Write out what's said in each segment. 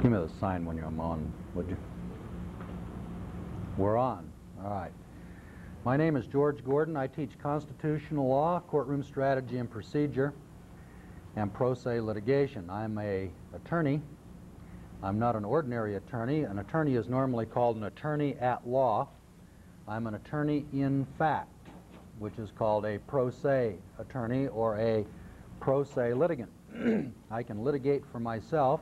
Give me the sign when you're on, would you? We're on. All right. My name is George Gordon. I teach constitutional law, courtroom strategy and procedure, and pro se litigation. I'm a attorney. I'm not an ordinary attorney. An attorney is normally called an attorney at law. I'm an attorney in fact, which is called a pro se attorney or a pro se litigant. I can litigate for myself,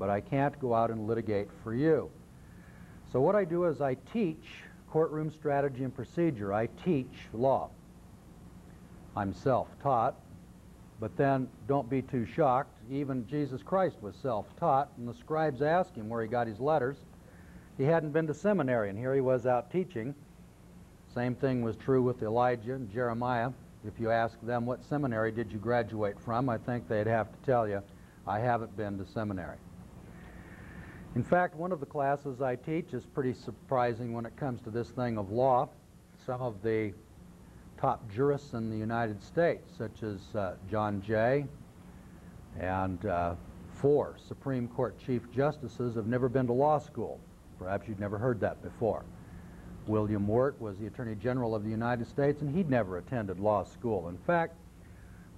but I can't go out and litigate for you. So what I do is I teach courtroom strategy and procedure. I teach law. I'm self-taught, but then don't be too shocked. Even Jesus Christ was self-taught, and the scribes asked him where he got his letters. He hadn't been to seminary, and here he was out teaching. Same thing was true with Elijah and Jeremiah. If you ask them what seminary did you graduate from, I think they'd have to tell you, I haven't been to seminary. In fact, one of the classes I teach is pretty surprising when it comes to this thing of law. Some of the top jurists in the United States, such as uh, John Jay and uh, four Supreme Court Chief Justices, have never been to law school. Perhaps you've never heard that before. William Wirt was the Attorney General of the United States, and he'd never attended law school. In fact,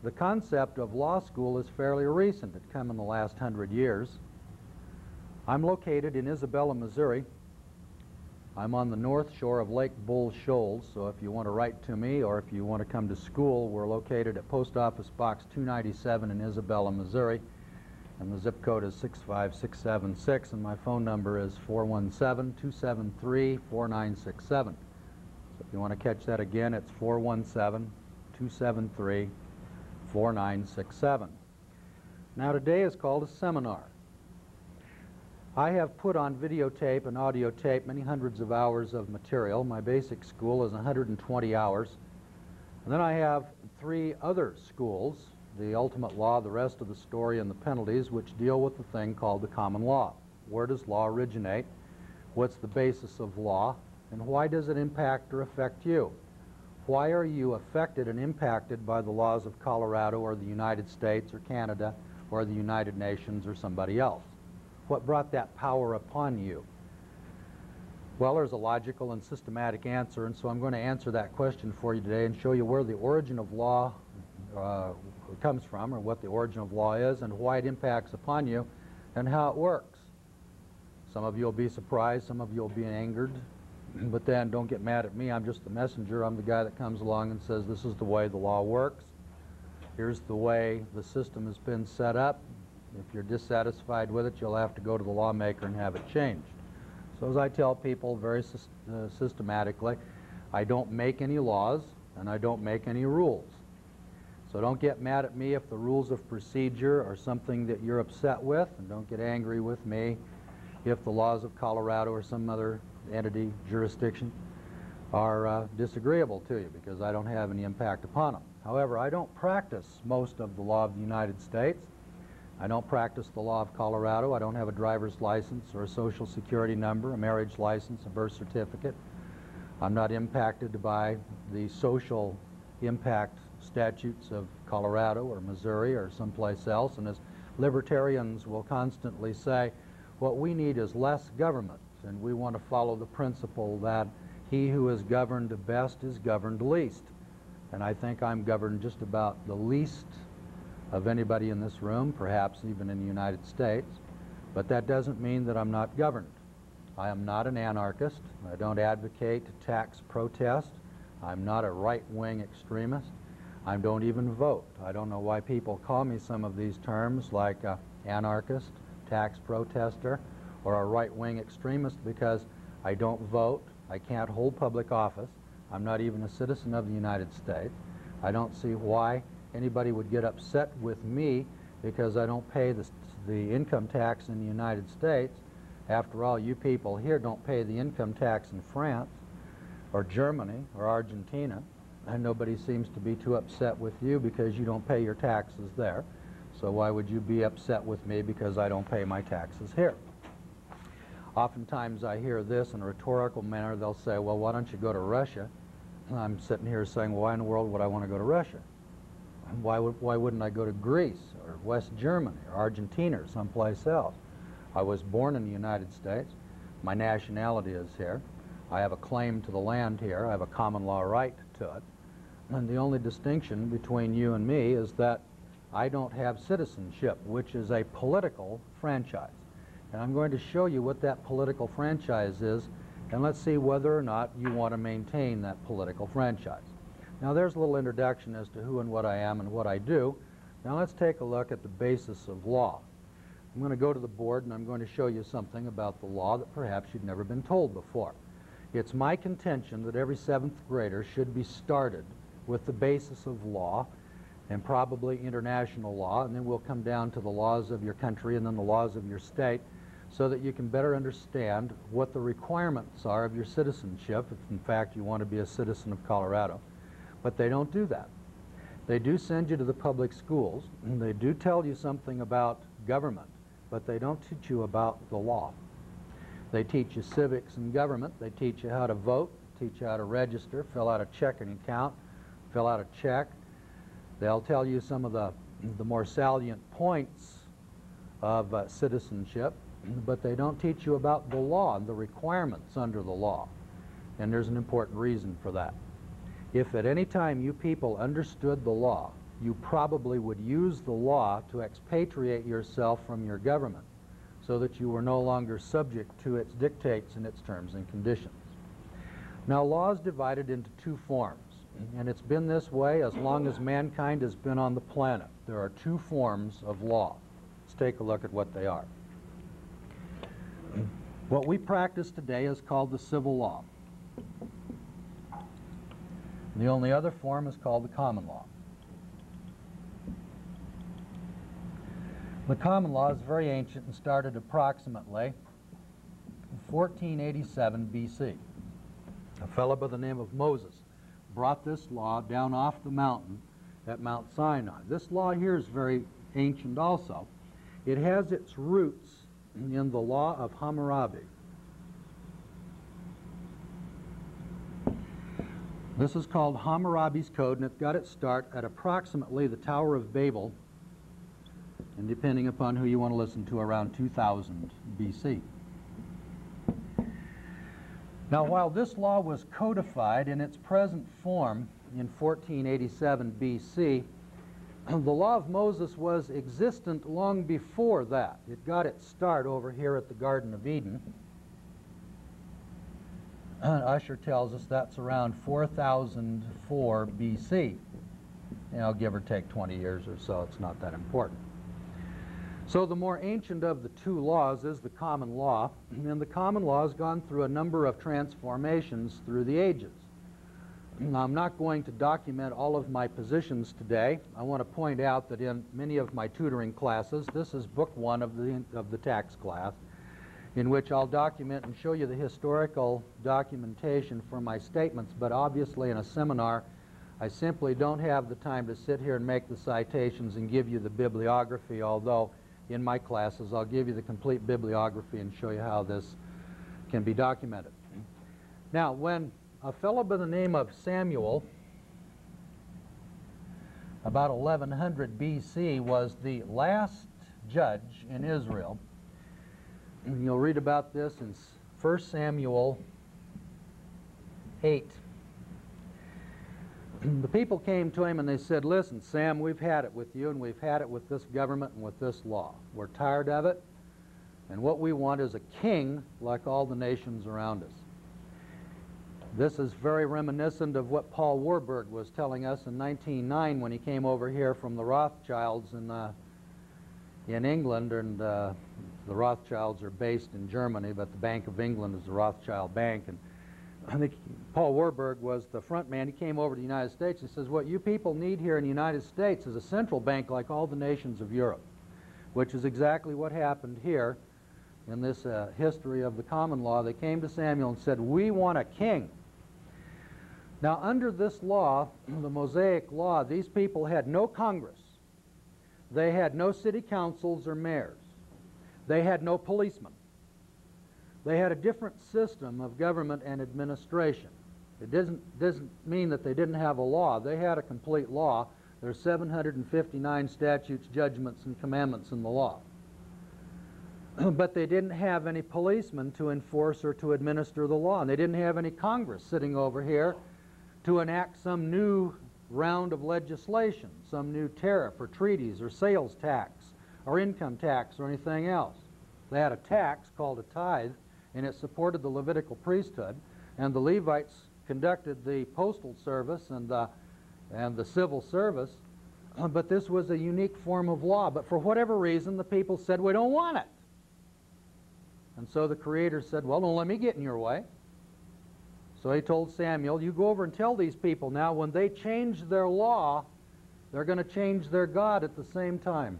the concept of law school is fairly recent. It come in the last hundred years. I'm located in Isabella, Missouri. I'm on the north shore of Lake Bull Shoals, so if you want to write to me or if you want to come to school, we're located at Post Office Box 297 in Isabella, Missouri, and the zip code is 65676, and my phone number is 417-273-4967. So if you want to catch that again, it's 417-273-4967. Now today is called a seminar. I have put on videotape and audio tape many hundreds of hours of material. My basic school is 120 hours. And then I have three other schools, the ultimate law, the rest of the story, and the penalties, which deal with the thing called the common law. Where does law originate? What's the basis of law? And why does it impact or affect you? Why are you affected and impacted by the laws of Colorado or the United States or Canada or the United Nations or somebody else? What brought that power upon you? Well, there's a logical and systematic answer, and so I'm going to answer that question for you today and show you where the origin of law uh, comes from, or what the origin of law is, and why it impacts upon you, and how it works. Some of you will be surprised, some of you will be angered, but then don't get mad at me. I'm just the messenger. I'm the guy that comes along and says, this is the way the law works. Here's the way the system has been set up. If you're dissatisfied with it, you'll have to go to the lawmaker and have it changed. So as I tell people very uh, systematically, I don't make any laws and I don't make any rules. So don't get mad at me if the rules of procedure are something that you're upset with, and don't get angry with me if the laws of Colorado or some other entity, jurisdiction, are uh, disagreeable to you because I don't have any impact upon them. However, I don't practice most of the law of the United States. I don't practice the law of Colorado. I don't have a driver's license or a social security number, a marriage license, a birth certificate. I'm not impacted by the social impact statutes of Colorado or Missouri or someplace else. And as libertarians will constantly say, what we need is less government. And we want to follow the principle that he who is governed best is governed least. And I think I'm governed just about the least of anybody in this room, perhaps even in the United States, but that doesn't mean that I'm not governed. I am not an anarchist. I don't advocate tax protest. I'm not a right-wing extremist. I don't even vote. I don't know why people call me some of these terms like uh, anarchist, tax protester, or a right-wing extremist because I don't vote. I can't hold public office. I'm not even a citizen of the United States. I don't see why anybody would get upset with me because I don't pay the, the income tax in the United States. After all, you people here don't pay the income tax in France or Germany or Argentina, and nobody seems to be too upset with you because you don't pay your taxes there. So why would you be upset with me because I don't pay my taxes here? Oftentimes I hear this in a rhetorical manner. They'll say, well, why don't you go to Russia? And I'm sitting here saying, well, why in the world would I want to go to Russia? Why, would, why wouldn't I go to Greece or West Germany or Argentina or someplace else? I was born in the United States. My nationality is here. I have a claim to the land here. I have a common law right to it. And the only distinction between you and me is that I don't have citizenship, which is a political franchise. And I'm going to show you what that political franchise is, and let's see whether or not you want to maintain that political franchise. Now there's a little introduction as to who and what I am and what I do. Now let's take a look at the basis of law. I'm going to go to the board and I'm going to show you something about the law that perhaps you've never been told before. It's my contention that every seventh grader should be started with the basis of law and probably international law, and then we'll come down to the laws of your country and then the laws of your state so that you can better understand what the requirements are of your citizenship, if in fact you want to be a citizen of Colorado. But they don't do that. They do send you to the public schools, and they do tell you something about government, but they don't teach you about the law. They teach you civics and government. They teach you how to vote, teach you how to register, fill out a checking account, fill out a check. They'll tell you some of the, the more salient points of uh, citizenship, but they don't teach you about the law and the requirements under the law. And there's an important reason for that. If at any time you people understood the law, you probably would use the law to expatriate yourself from your government so that you were no longer subject to its dictates and its terms and conditions. Now, law is divided into two forms, and it's been this way as long as mankind has been on the planet. There are two forms of law. Let's take a look at what they are. What we practice today is called the civil law. The only other form is called the common law. The common law is very ancient and started approximately 1487 BC. A fellow by the name of Moses brought this law down off the mountain at Mount Sinai. This law here is very ancient also. It has its roots in the law of Hammurabi. This is called Hammurabi's Code, and it got its start at approximately the Tower of Babel and depending upon who you want to listen to, around 2000 BC. Now, while this law was codified in its present form in 1487 BC, the law of Moses was existent long before that. It got its start over here at the Garden of Eden. Ussher tells us that's around 4004 BC. You know, give or take 20 years or so, it's not that important. So the more ancient of the two laws is the common law, and the common law has gone through a number of transformations through the ages. Now, I'm not going to document all of my positions today. I want to point out that in many of my tutoring classes, this is book one of the, of the tax class, in which I'll document and show you the historical documentation for my statements, but obviously in a seminar, I simply don't have the time to sit here and make the citations and give you the bibliography, although in my classes. I'll give you the complete bibliography and show you how this can be documented. Now, when a fellow by the name of Samuel, about 1100 BC, was the last judge in Israel, you'll read about this in 1 Samuel 8 the people came to him and they said, listen, Sam, we've had it with you and we've had it with this government and with this law. We're tired of it. And what we want is a king like all the nations around us. This is very reminiscent of what Paul Warburg was telling us in 1909 when he came over here from the Rothschilds in, uh, in England. And uh, the Rothschilds are based in Germany, but the Bank of England is the Rothschild Bank. And I think Paul Warburg was the front man. He came over to the United States and says, what you people need here in the United States is a central bank like all the nations of Europe, which is exactly what happened here in this uh, history of the common law. They came to Samuel and said, we want a king. Now, under this law, the Mosaic law, these people had no Congress. They had no city councils or mayors. They had no policemen. They had a different system of government and administration. It doesn't, doesn't mean that they didn't have a law. They had a complete law. There are 759 statutes, judgments, and commandments in the law. but they didn't have any policemen to enforce or to administer the law. And they didn't have any Congress sitting over here to enact some new round of legislation, some new tariff or treaties or sales tax or income tax or anything else. They had a tax called a tithe, and it supported the Levitical priesthood, and the Levites conducted the postal service and the, and the civil service, but this was a unique form of law. But for whatever reason, the people said, we don't want it. And so the Creator said, well, don't let me get in your way. So he told Samuel, you go over and tell these people now when they change their law, they're going to change their God at the same time.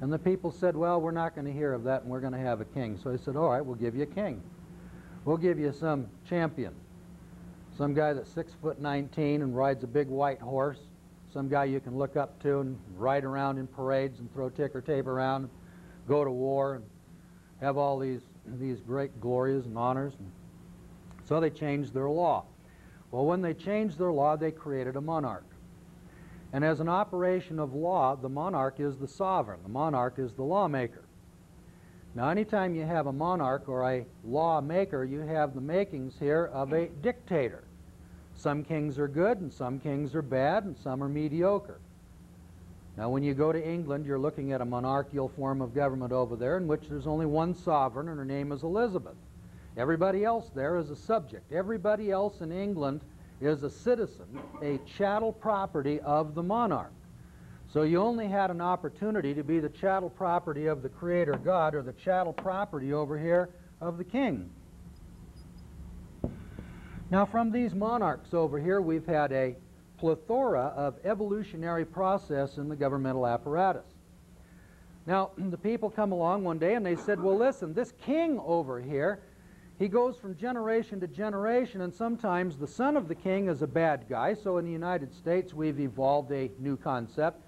And the people said, well, we're not going to hear of that and we're going to have a king. So he said, all right, we'll give you a king. We'll give you some champion. Some guy that's six foot 19 and rides a big white horse. Some guy you can look up to and ride around in parades and throw ticker tape around, go to war and have all these, these great glories and honors. And so they changed their law. Well, when they changed their law, they created a monarch. And as an operation of law, the monarch is the sovereign. The monarch is the lawmaker. Now, anytime you have a monarch or a lawmaker, you have the makings here of a dictator. Some kings are good, and some kings are bad, and some are mediocre. Now, when you go to England, you're looking at a monarchical form of government over there in which there's only one sovereign, and her name is Elizabeth. Everybody else there is a subject. Everybody else in England is a citizen, a chattel property of the monarch. So you only had an opportunity to be the chattel property of the Creator God or the chattel property over here of the king. Now from these monarchs over here we've had a plethora of evolutionary process in the governmental apparatus. Now the people come along one day and they said, well listen, this king over here he goes from generation to generation, and sometimes the son of the king is a bad guy. So in the United States, we've evolved a new concept.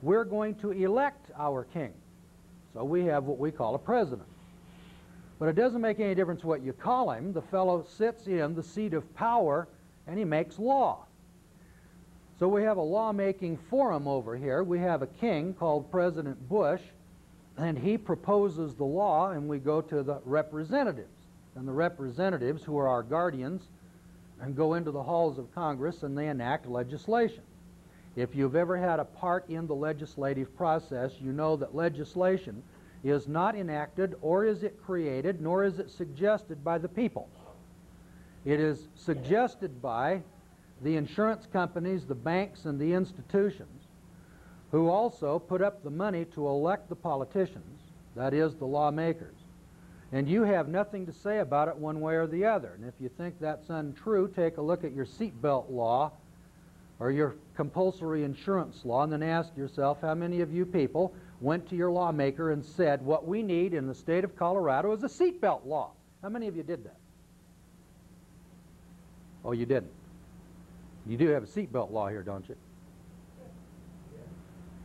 We're going to elect our king. So we have what we call a president. But it doesn't make any difference what you call him. The fellow sits in the seat of power and he makes law. So we have a lawmaking forum over here. We have a king called President Bush, and he proposes the law, and we go to the representatives and the representatives, who are our guardians, and go into the halls of Congress and they enact legislation. If you've ever had a part in the legislative process, you know that legislation is not enacted or is it created nor is it suggested by the people. It is suggested by the insurance companies, the banks, and the institutions who also put up the money to elect the politicians, that is, the lawmakers. And you have nothing to say about it one way or the other. And if you think that's untrue, take a look at your seatbelt law or your compulsory insurance law and then ask yourself how many of you people went to your lawmaker and said, what we need in the state of Colorado is a seatbelt law. How many of you did that? Oh, you didn't. You do have a seatbelt law here, don't you?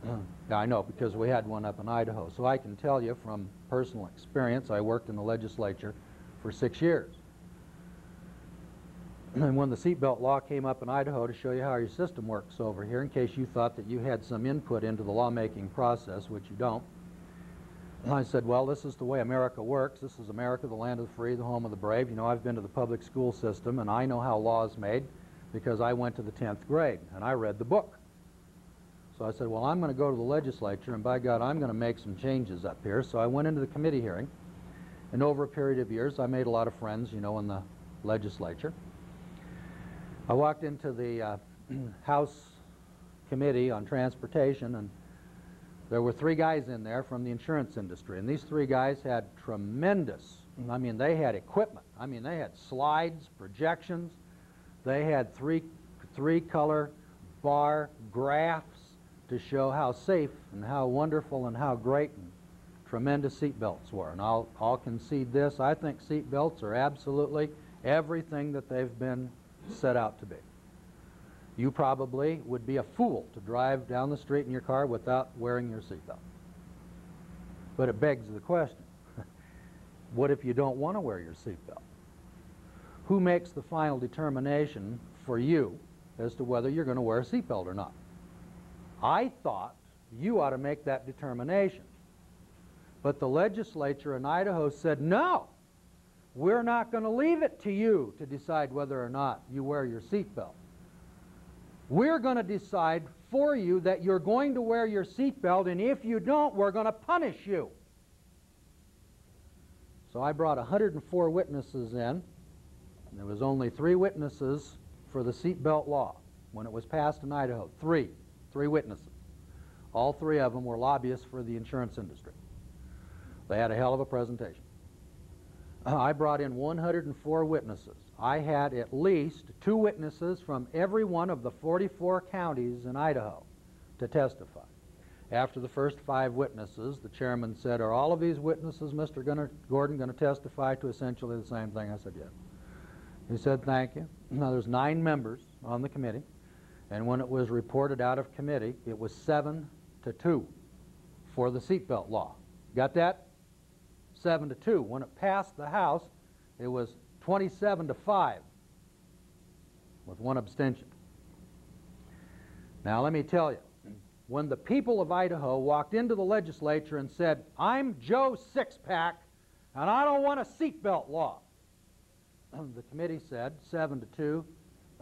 Yeah, uh-huh. I know, because we had one up in Idaho. So I can tell you from personal experience, I worked in the legislature for six years. And when the seatbelt law came up in Idaho to show you how your system works over here, in case you thought that you had some input into the lawmaking process, which you don't, I said, well, this is the way America works. This is America, the land of the free, the home of the brave. You know, I've been to the public school system, and I know how law is made because I went to the 10th grade, and I read the book. So I said, well, I'm going to go to the legislature, and by God, I'm going to make some changes up here. So I went into the committee hearing, and over a period of years, I made a lot of friends, you know, in the legislature. I walked into the uh, House Committee on Transportation, and there were three guys in there from the insurance industry, and these three guys had tremendous, I mean, they had equipment. I mean, they had slides, projections. They had three, three color bar graphs to show how safe and how wonderful and how great and tremendous seatbelts were. And I'll, I'll concede this. I think seatbelts are absolutely everything that they've been set out to be. You probably would be a fool to drive down the street in your car without wearing your seatbelt. But it begs the question, what if you don't want to wear your seatbelt? Who makes the final determination for you as to whether you're going to wear a seatbelt or not? I thought you ought to make that determination. But the legislature in Idaho said, no, we're not going to leave it to you to decide whether or not you wear your seatbelt. We're going to decide for you that you're going to wear your seatbelt, and if you don't, we're going to punish you. So I brought 104 witnesses in. And there was only three witnesses for the seatbelt law when it was passed in Idaho. Three. Three witnesses. All three of them were lobbyists for the insurance industry. They had a hell of a presentation. Uh, I brought in 104 witnesses. I had at least two witnesses from every one of the 44 counties in Idaho to testify. After the first five witnesses, the chairman said, Are all of these witnesses, Mr. Gunnar, Gordon, going to testify to essentially the same thing? I said, Yes. He said, Thank you. Now, there's nine members on the committee, and when it was reported out of committee, it was seven to two for the seatbelt law. Got that? Seven to two. When it passed the House, it was 27 to 5 with one abstention. Now, let me tell you, when the people of Idaho walked into the legislature and said, I'm Joe Sixpack, and I don't want a seatbelt law, the committee said, 7 to 2,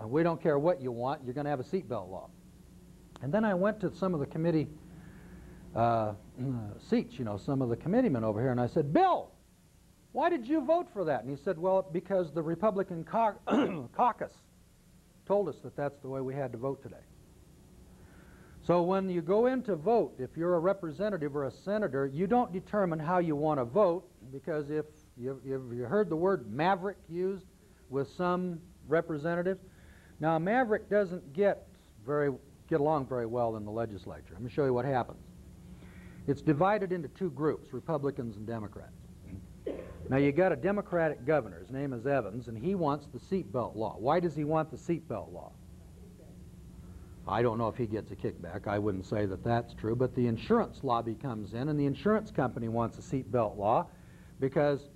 we don't care what you want, you're going to have a seatbelt law. And then I went to some of the committee uh, seats, you know, some of the committeemen over here, and I said, Bill, why did you vote for that? And he said, well, because the Republican caucus told us that that's the way we had to vote today. So when you go in to vote, if you're a representative or a senator, you don't determine how you want to vote because if you, you heard the word maverick used with some representatives, now maverick doesn't get very get along very well in the legislature. Let me show you what happens. It's divided into two groups, Republicans and Democrats. Now you got a Democratic governor, his name is Evans, and he wants the seatbelt law. Why does he want the seatbelt law? I don't know if he gets a kickback. I wouldn't say that that's true, but the insurance lobby comes in, and the insurance company wants a seatbelt law because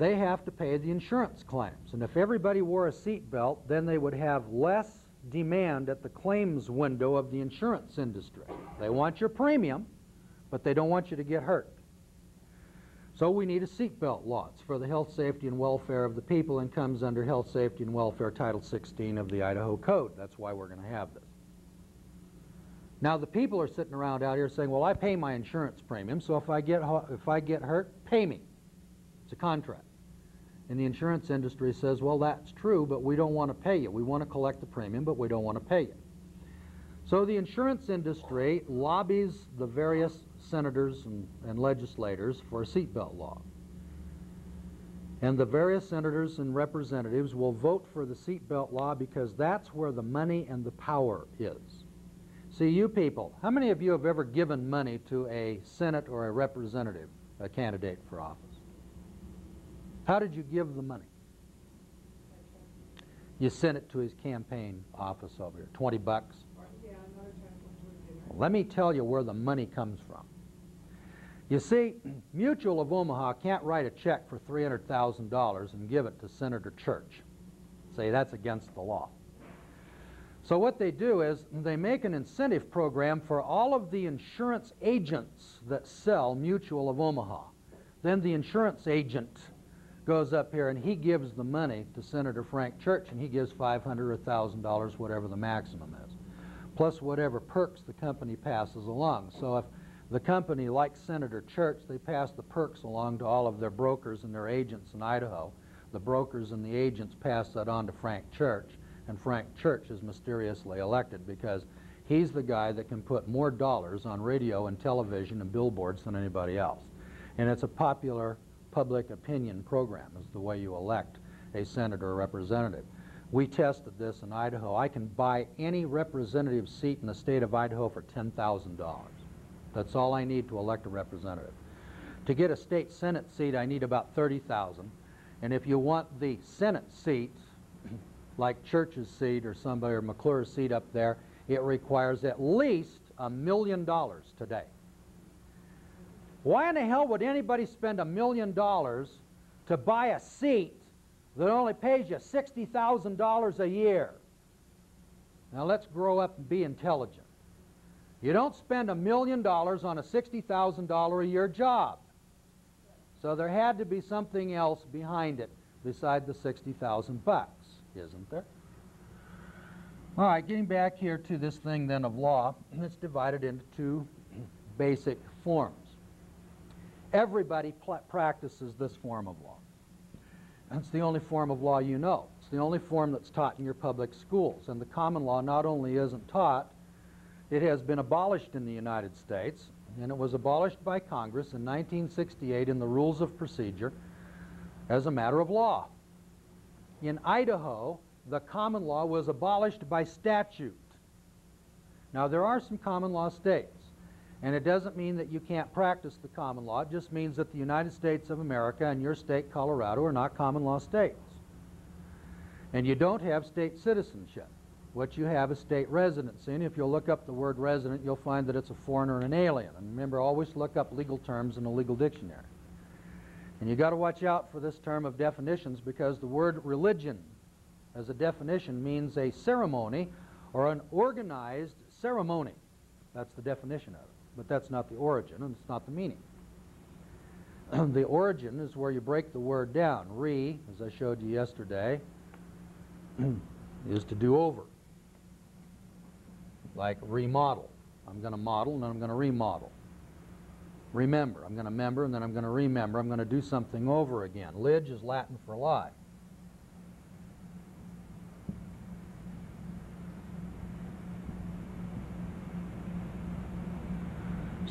they have to pay the insurance claims. And if everybody wore a seatbelt, then they would have less demand at the claims window of the insurance industry. They want your premium, but they don't want you to get hurt. So we need a seatbelt law. It's for the health, safety, and welfare of the people and comes under Health, Safety, and Welfare Title 16 of the Idaho Code. That's why we're going to have this. Now the people are sitting around out here saying, well, I pay my insurance premium, so if I get, if I get hurt, pay me. It's a contract. And the insurance industry says, well, that's true, but we don't want to pay you. We want to collect the premium, but we don't want to pay you. So the insurance industry lobbies the various senators and, and legislators for a seatbelt law. And the various senators and representatives will vote for the seatbelt law because that's where the money and the power is. See, you people, how many of you have ever given money to a Senate or a representative, a candidate for office? How did you give the money? You sent it to his campaign office over here, 20 bucks, let me tell you where the money comes from. You see, Mutual of Omaha can't write a check for $300,000 and give it to Senator Church. Say that's against the law. So what they do is they make an incentive program for all of the insurance agents that sell Mutual of Omaha. Then the insurance agent goes up here and he gives the money to Senator Frank Church and he gives 500 or $1,000, whatever the maximum is plus whatever perks the company passes along. So if the company, like Senator Church, they pass the perks along to all of their brokers and their agents in Idaho. The brokers and the agents pass that on to Frank Church, and Frank Church is mysteriously elected because he's the guy that can put more dollars on radio and television and billboards than anybody else. And it's a popular public opinion program is the way you elect a senator or representative. We tested this in Idaho. I can buy any representative seat in the state of Idaho for $10,000. That's all I need to elect a representative. To get a state senate seat, I need about 30,000. And if you want the senate seat, like Church's seat or somebody or McClure's seat up there, it requires at least a million dollars today. Why in the hell would anybody spend a million dollars to buy a seat that only pays you $60,000 a year. Now let's grow up and be intelligent. You don't spend a million dollars on a $60,000 a year job. So there had to be something else behind it beside the 60,000 bucks, isn't there? All right, getting back here to this thing then of law, it's divided into two basic forms. Everybody practices this form of law. And It's the only form of law you know. It's the only form that's taught in your public schools. And the common law not only isn't taught, it has been abolished in the United States, and it was abolished by Congress in 1968 in the Rules of Procedure as a matter of law. In Idaho, the common law was abolished by statute. Now, there are some common law states. And it doesn't mean that you can't practice the common law. It just means that the United States of America and your state, Colorado, are not common law states. And you don't have state citizenship. What you have is state residency. And if you'll look up the word resident, you'll find that it's a foreigner and an alien. And remember, always look up legal terms in a legal dictionary. And you've got to watch out for this term of definitions because the word religion as a definition means a ceremony or an organized ceremony. That's the definition of it. But that's not the origin, and it's not the meaning. the origin is where you break the word down. Re, as I showed you yesterday, is to do over. Like remodel. I'm going to model and then I'm going to remodel. Remember. I'm going to member and then I'm going to remember. I'm going to do something over again. Lig is Latin for lie.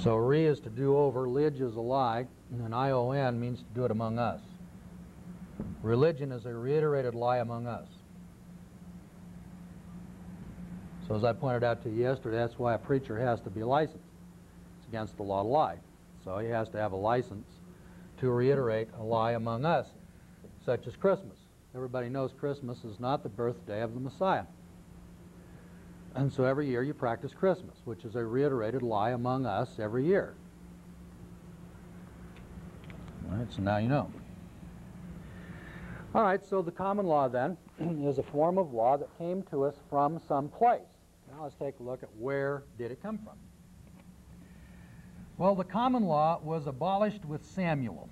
So re is to do over, lig is a lie, and ION means to do it among us. Religion is a reiterated lie among us. So as I pointed out to you yesterday, that's why a preacher has to be licensed. It's against the law to lie. So he has to have a license to reiterate a lie among us, such as Christmas. Everybody knows Christmas is not the birthday of the Messiah. And so every year you practice Christmas, which is a reiterated lie among us every year. All right, so now you know. All right, so the common law then is a form of law that came to us from some place. Now let's take a look at where did it come from. Well, the common law was abolished with Samuel.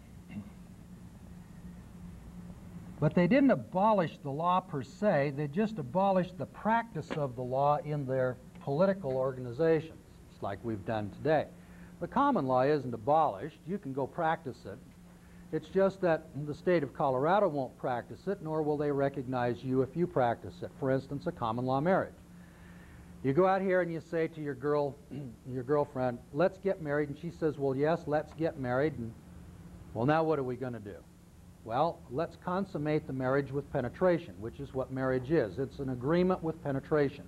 But they didn't abolish the law per se, they just abolished the practice of the law in their political organizations, it's like we've done today. The common law isn't abolished, you can go practice it. It's just that the state of Colorado won't practice it, nor will they recognize you if you practice it. For instance, a common law marriage. You go out here and you say to your girl, your girlfriend, let's get married, and she says, well, yes, let's get married, and well, now what are we going to do? Well, let's consummate the marriage with penetration, which is what marriage is. It's an agreement with penetration.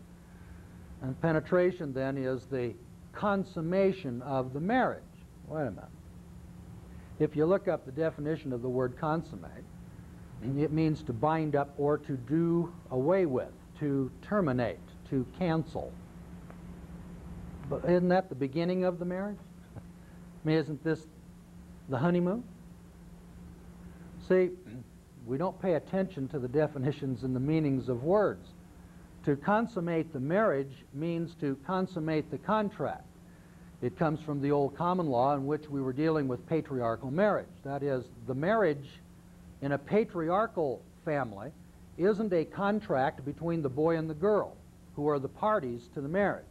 And penetration then is the consummation of the marriage. Wait a minute. If you look up the definition of the word consummate, it means to bind up or to do away with, to terminate, to cancel. But isn't that the beginning of the marriage? I mean, isn't this the honeymoon? See, we don't pay attention to the definitions and the meanings of words. To consummate the marriage means to consummate the contract. It comes from the old common law in which we were dealing with patriarchal marriage. That is, the marriage in a patriarchal family isn't a contract between the boy and the girl, who are the parties to the marriage.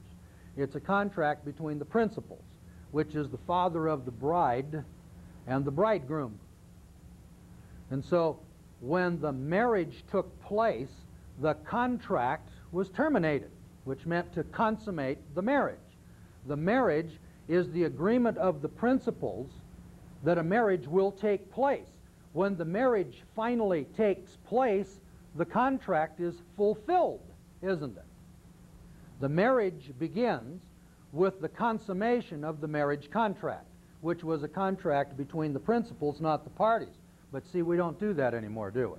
It's a contract between the principals, which is the father of the bride and the bridegroom. And so when the marriage took place, the contract was terminated, which meant to consummate the marriage. The marriage is the agreement of the principals that a marriage will take place. When the marriage finally takes place, the contract is fulfilled, isn't it? The marriage begins with the consummation of the marriage contract, which was a contract between the principals, not the parties. But see, we don't do that anymore, do we?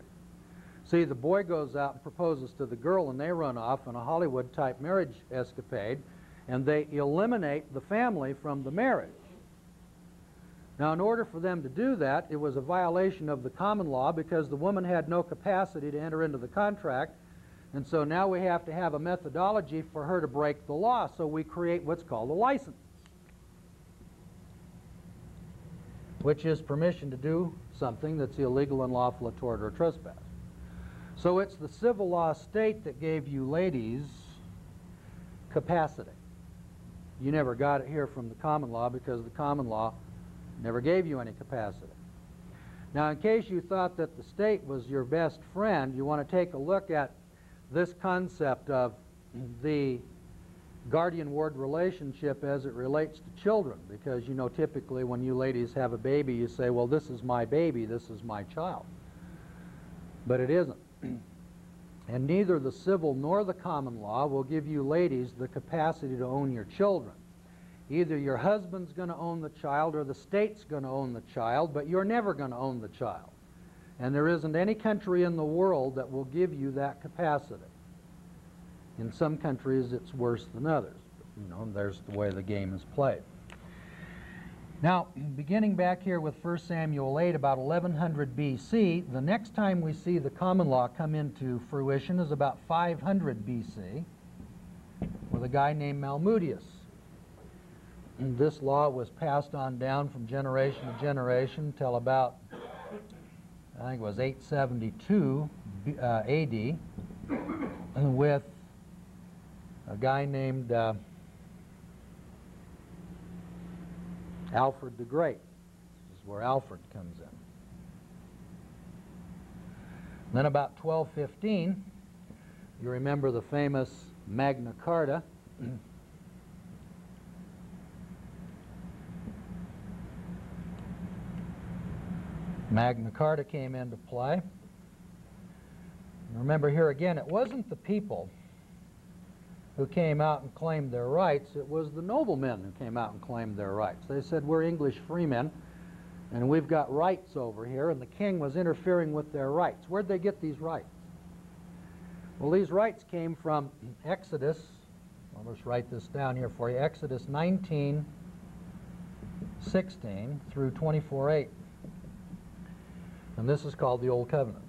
See, the boy goes out and proposes to the girl, and they run off on a Hollywood-type marriage escapade, and they eliminate the family from the marriage. Now, in order for them to do that, it was a violation of the common law because the woman had no capacity to enter into the contract, and so now we have to have a methodology for her to break the law, so we create what's called a license. which is permission to do something that's illegal, unlawful, a tort, or trespass. So it's the civil law state that gave you ladies capacity. You never got it here from the common law because the common law never gave you any capacity. Now, in case you thought that the state was your best friend, you want to take a look at this concept of the guardian ward relationship as it relates to children because you know typically when you ladies have a baby you say well this is my baby this is my child. But it isn't. And neither the civil nor the common law will give you ladies the capacity to own your children. Either your husband's going to own the child or the state's going to own the child but you're never going to own the child. And there isn't any country in the world that will give you that capacity in some countries, it's worse than others. You know, there's the way the game is played. Now, beginning back here with 1 Samuel 8, about 1100 BC, the next time we see the common law come into fruition is about 500 BC with a guy named Molmutius. And this law was passed on down from generation to generation till about, I think it was 872 uh, AD, with a guy named uh, Alfred the Great. This is where Alfred comes in. Then about 1215, you remember the famous Magna Carta. Magna Carta came into play. Remember here again, it wasn't the people who came out and claimed their rights. It was the noblemen who came out and claimed their rights. They said, we're English freemen, and we've got rights over here, and the king was interfering with their rights. Where'd they get these rights? Well, these rights came from Exodus. I'll just write this down here for you. Exodus 19, 16 through 24, 8. And this is called the Old Covenant.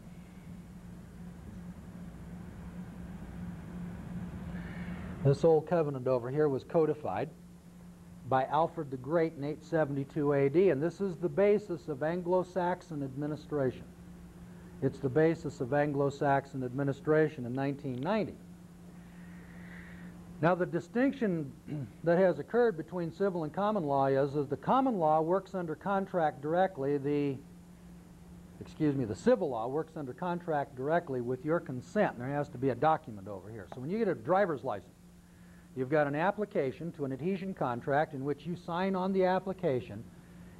This old covenant over here was codified by Alfred the Great in 872 AD, and this is the basis of Anglo-Saxon administration. It's the basis of Anglo-Saxon administration in 1990. Now the distinction that has occurred between civil and common law is, is the common law works under contract directly, the excuse me, the civil law works under contract directly with your consent. There has to be a document over here. So when you get a driver's license, You've got an application to an adhesion contract in which you sign on the application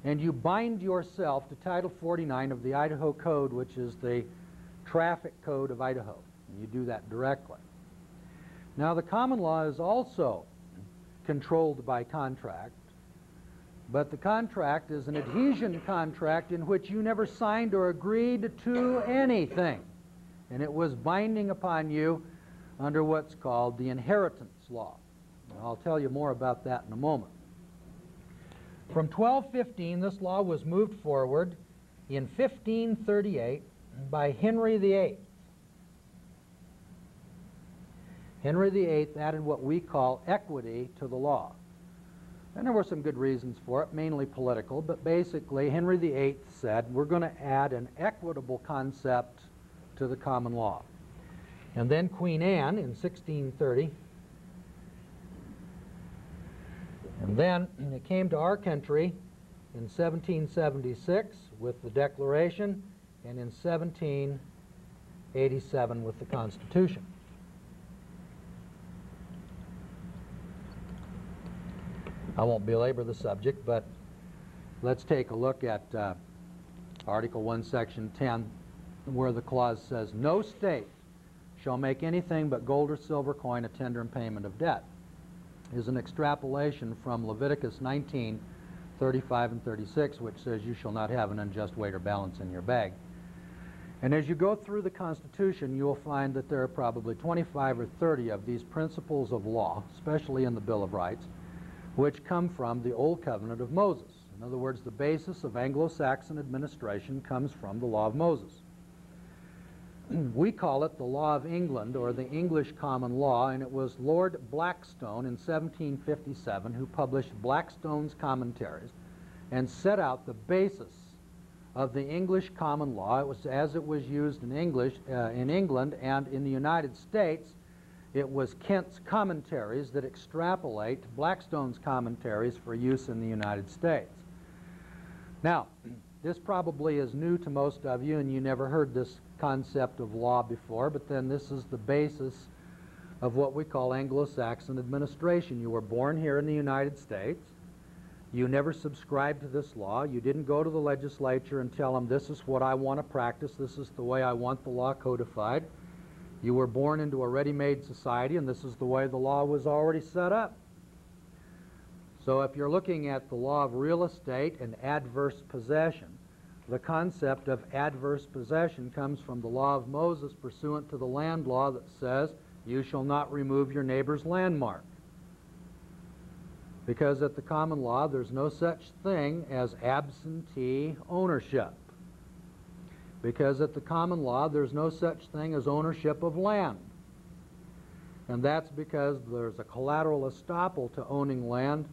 and you bind yourself to Title 49 of the Idaho Code, which is the traffic code of Idaho. You do that directly. Now, the common law is also controlled by contract, but the contract is an adhesion contract in which you never signed or agreed to anything. And it was binding upon you under what's called the inheritance law. I'll tell you more about that in a moment. From 1215, this law was moved forward in 1538 by Henry VIII. Henry VIII added what we call equity to the law. And there were some good reasons for it, mainly political, but basically Henry VIII said we're going to add an equitable concept to the common law. And then Queen Anne in 1630 And then it came to our country in 1776 with the Declaration and in 1787 with the Constitution. I won't belabor the subject, but let's take a look at uh, Article 1, Section 10, where the clause says, No state shall make anything but gold or silver coin a tender in payment of debt is an extrapolation from Leviticus 19, 35 and 36, which says you shall not have an unjust weight or balance in your bag. And as you go through the Constitution, you will find that there are probably 25 or 30 of these principles of law, especially in the Bill of Rights, which come from the Old Covenant of Moses. In other words, the basis of Anglo-Saxon administration comes from the Law of Moses. We call it the Law of England or the English Common Law, and it was Lord Blackstone in 1757 who published Blackstone's Commentaries. and set out the basis of the English common law. It was as it was used in English uh, in England and in the United States. It was Kent's commentaries that extrapolate Blackstone's commentaries for use in the United States. Now, this probably is new to most of you, and you never heard this concept of law before, but then this is the basis of what we call Anglo-Saxon administration. You were born here in the United States. You never subscribed to this law. You didn't go to the legislature and tell them, this is what I want to practice, this is the way I want the law codified. You were born into a ready-made society, and this is the way the law was already set up. So if you're looking at the law of real estate and adverse possession, the concept of adverse possession comes from the law of Moses pursuant to the land law that says, you shall not remove your neighbor's landmark. Because at the common law, there's no such thing as absentee ownership. Because at the common law, there's no such thing as ownership of land. And that's because there's a collateral estoppel to owning land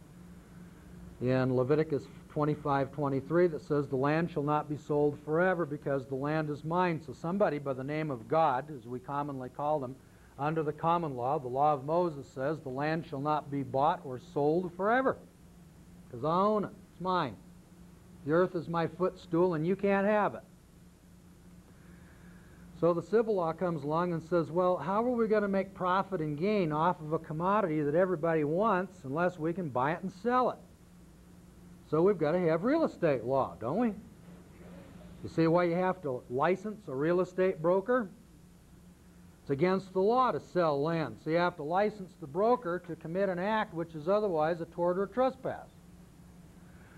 in Leviticus 25:23 that says the land shall not be sold forever because the land is mine. So somebody by the name of God, as we commonly call them, under the common law, the law of Moses says the land shall not be bought or sold forever because I own it. It's mine. The earth is my footstool and you can't have it. So the civil law comes along and says, well, how are we going to make profit and gain off of a commodity that everybody wants unless we can buy it and sell it? So we've got to have real estate law, don't we? You see why you have to license a real estate broker? It's against the law to sell land. So you have to license the broker to commit an act which is otherwise a tort or trespass.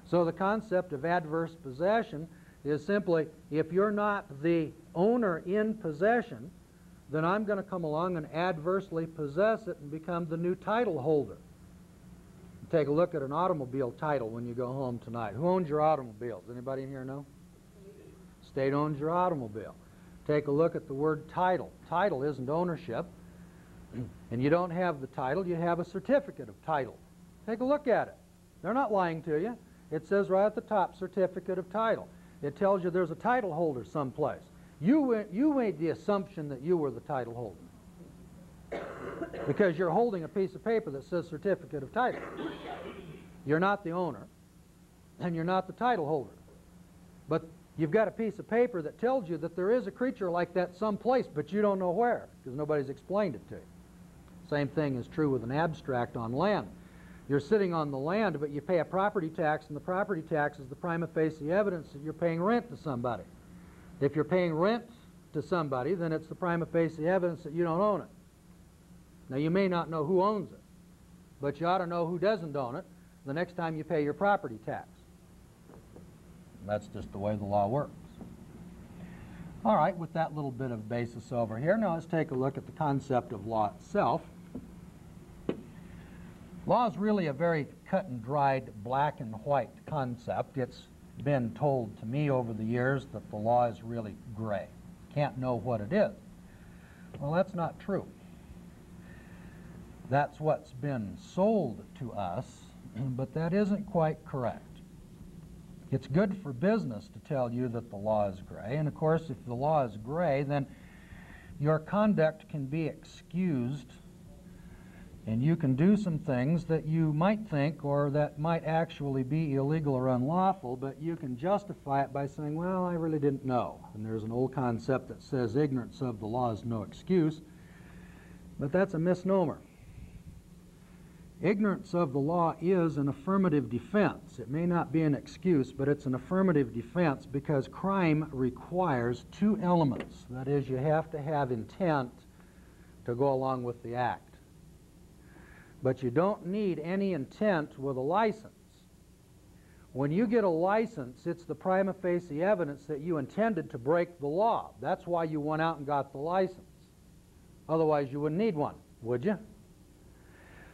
So the concept of adverse possession is simply if you're not the owner in possession, then I'm going to come along and adversely possess it and become the new title holder. Take a look at an automobile title when you go home tonight. Who owns your automobiles? Anybody in here know? State owns your automobile. Take a look at the word title. Title isn't ownership. And you don't have the title, you have a certificate of title. Take a look at it. They're not lying to you. It says right at the top, certificate of title. It tells you there's a title holder someplace. You, went, you made the assumption that you were the title holder because you're holding a piece of paper that says certificate of title. You're not the owner, and you're not the title holder. But you've got a piece of paper that tells you that there is a creature like that someplace, but you don't know where because nobody's explained it to you. Same thing is true with an abstract on land. You're sitting on the land, but you pay a property tax, and the property tax is the prima facie evidence that you're paying rent to somebody. If you're paying rent to somebody, then it's the prima facie evidence that you don't own it. Now, you may not know who owns it, but you ought to know who doesn't own it the next time you pay your property tax. That's just the way the law works. All right, with that little bit of basis over here, now let's take a look at the concept of law itself. Law is really a very cut and dried black and white concept. It's been told to me over the years that the law is really gray. Can't know what it is. Well, that's not true. That's what's been sold to us, but that isn't quite correct. It's good for business to tell you that the law is gray, and of course, if the law is gray, then your conduct can be excused and you can do some things that you might think or that might actually be illegal or unlawful, but you can justify it by saying, well, I really didn't know. And there's an old concept that says ignorance of the law is no excuse, but that's a misnomer. Ignorance of the law is an affirmative defense. It may not be an excuse, but it's an affirmative defense because crime requires two elements. That is, you have to have intent to go along with the act. But you don't need any intent with a license. When you get a license, it's the prima facie evidence that you intended to break the law. That's why you went out and got the license. Otherwise, you wouldn't need one, would you?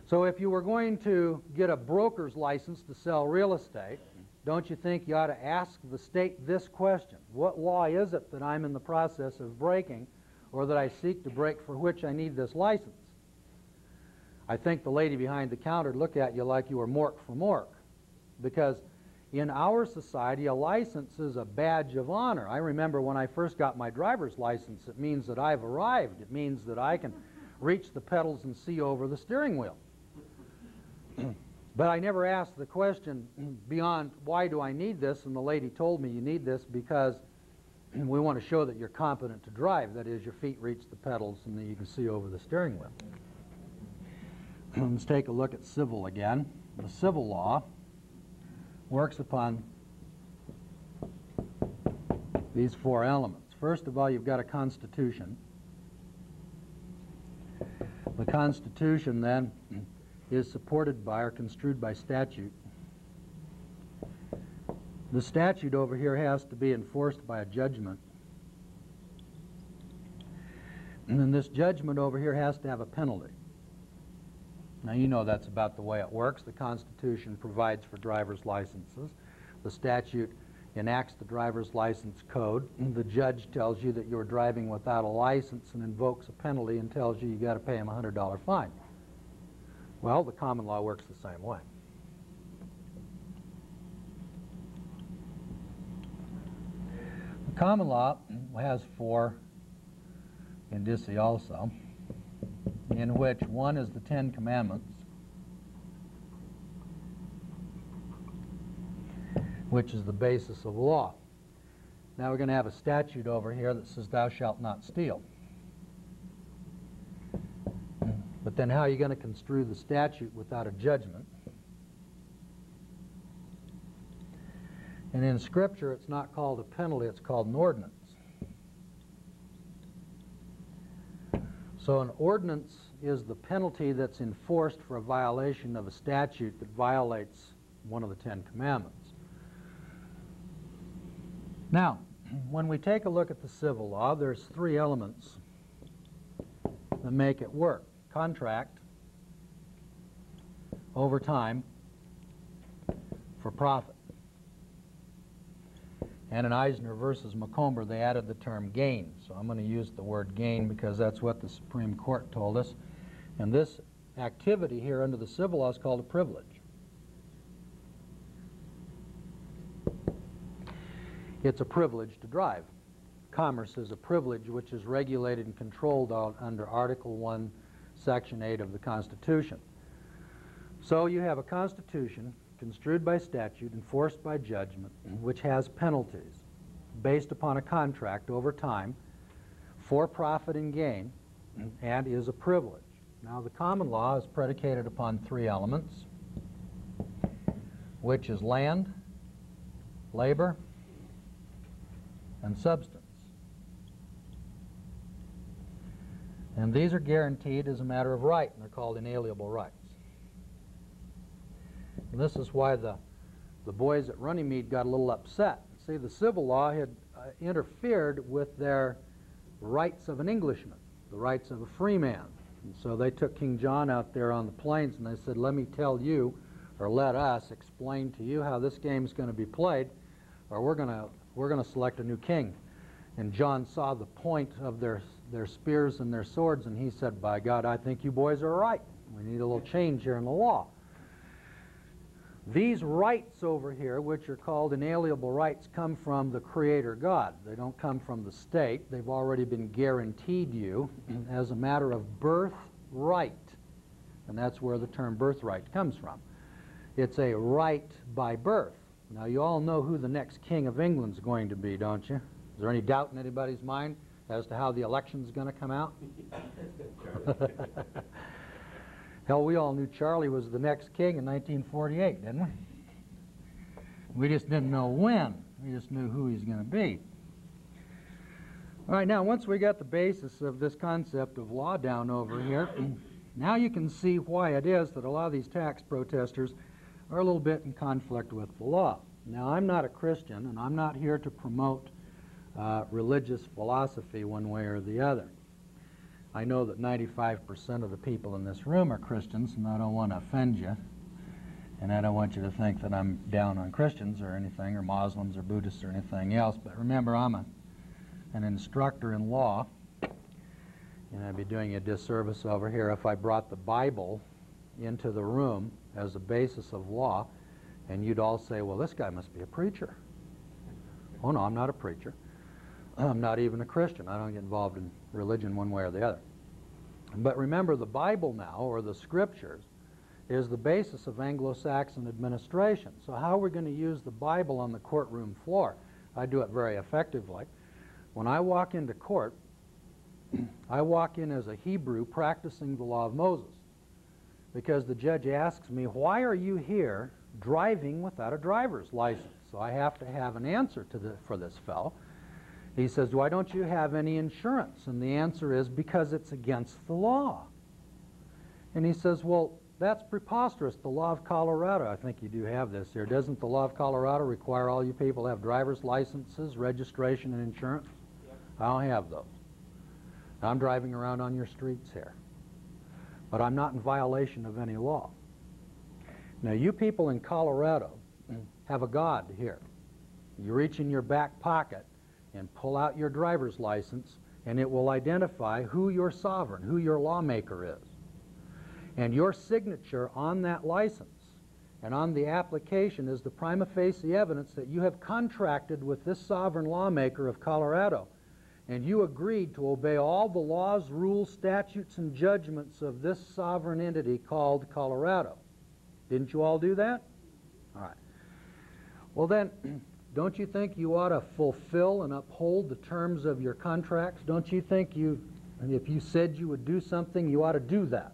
So if you were going to get a broker's license to sell real estate, don't you think you ought to ask the state this question? What law is it that I'm in the process of breaking or that I seek to break for which I need this license? I think the lady behind the counter looked at you like you were Mork from Ork. Because in our society, a license is a badge of honor. I remember when I first got my driver's license, it means that I've arrived. It means that I can reach the pedals and see over the steering wheel. but I never asked the question beyond why do I need this? And the lady told me you need this because we want to show that you're competent to drive. That is, your feet reach the pedals and that you can see over the steering wheel. Let's take a look at civil again. The civil law works upon these four elements. First of all, you've got a constitution. The constitution then is supported by or construed by statute. The statute over here has to be enforced by a judgment. And then this judgment over here has to have a penalty. Now, you know that's about the way it works. The Constitution provides for driver's licenses. The statute enacts the driver's license code. The judge tells you that you're driving without a license and invokes a penalty and tells you you got to pay him a $100 fine. Well, the common law works the same way. The common law has four indicia also in which one is the Ten Commandments, which is the basis of law. Now we're going to have a statute over here that says, Thou shalt not steal. But then how are you going to construe the statute without a judgment? And in Scripture, it's not called a penalty, it's called an ordinance. So an ordinance is the penalty that's enforced for a violation of a statute that violates one of the Ten Commandments. Now, when we take a look at the civil law, there's three elements that make it work. Contract, over time, for profit. And in Eisner versus Macomber, they added the term gain. So I'm going to use the word gain because that's what the Supreme Court told us. And this activity here under the civil law is called a privilege. It's a privilege to drive. Commerce is a privilege which is regulated and controlled under Article 1, Section 8 of the Constitution. So you have a Constitution construed by statute, enforced by judgment, which has penalties based upon a contract over time for profit and gain and is a privilege. Now, the common law is predicated upon three elements, which is land, labor, and substance. And these are guaranteed as a matter of right, and they're called inalienable rights. And this is why the, the boys at Runnymede got a little upset. See, the civil law had uh, interfered with their rights of an Englishman, the rights of a free man. And so they took King John out there on the plains and they said, let me tell you, or let us explain to you how this game is going to be played, or we're going to we're going to select a new king. And John saw the point of their their spears and their swords, and he said, By God, I think you boys are right. We need a little change here in the law. These rights over here, which are called inalienable rights, come from the Creator God. They don't come from the state. They've already been guaranteed you as a matter of birthright. And that's where the term birthright comes from. It's a right by birth. Now, you all know who the next king of England's going to be, don't you? Is there any doubt in anybody's mind as to how the election's going to come out? Hell, we all knew Charlie was the next king in 1948, didn't we? We just didn't know when. We just knew who he's going to be. All right, now once we got the basis of this concept of law down over here, now you can see why it is that a lot of these tax protesters are a little bit in conflict with the law. Now, I'm not a Christian, and I'm not here to promote uh, religious philosophy one way or the other. I know that 95% of the people in this room are Christians, and I don't want to offend you. And I don't want you to think that I'm down on Christians or anything, or Muslims or Buddhists or anything else. But remember, I'm a, an instructor in law, and I'd be doing a disservice over here if I brought the Bible into the room as a basis of law And you'd all say, well, this guy must be a preacher. Oh, no, I'm not a preacher. I'm not even a Christian. I don't get involved in religion one way or the other. But remember, the Bible now, or the Scriptures, is the basis of Anglo-Saxon administration. So how are we going to use the Bible on the courtroom floor? I do it very effectively. When I walk into court, I walk in as a Hebrew practicing the law of Moses because the judge asks me, why are you here driving without a driver's license? So I have to have an answer to the, for this fellow. He says, why don't you have any insurance? And the answer is, because it's against the law. And he says, well, that's preposterous. The law of Colorado, I think you do have this here. Doesn't the law of Colorado require all you people to have driver's licenses, registration, and insurance? Yep. I don't have those. I'm driving around on your streets here. But I'm not in violation of any law. Now, you people in Colorado have a God here. You reach in your back pocket and pull out your driver's license, and it will identify who your sovereign, who your lawmaker is. And your signature on that license and on the application is the prima facie evidence that you have contracted with this sovereign lawmaker of Colorado and you agreed to obey all the laws, rules, statutes, and judgments of this sovereign entity called Colorado. Didn't you all do that? All right. Well, then, don't you think you ought to fulfill and uphold the terms of your contracts? Don't you think you, if you said you would do something, you ought to do that?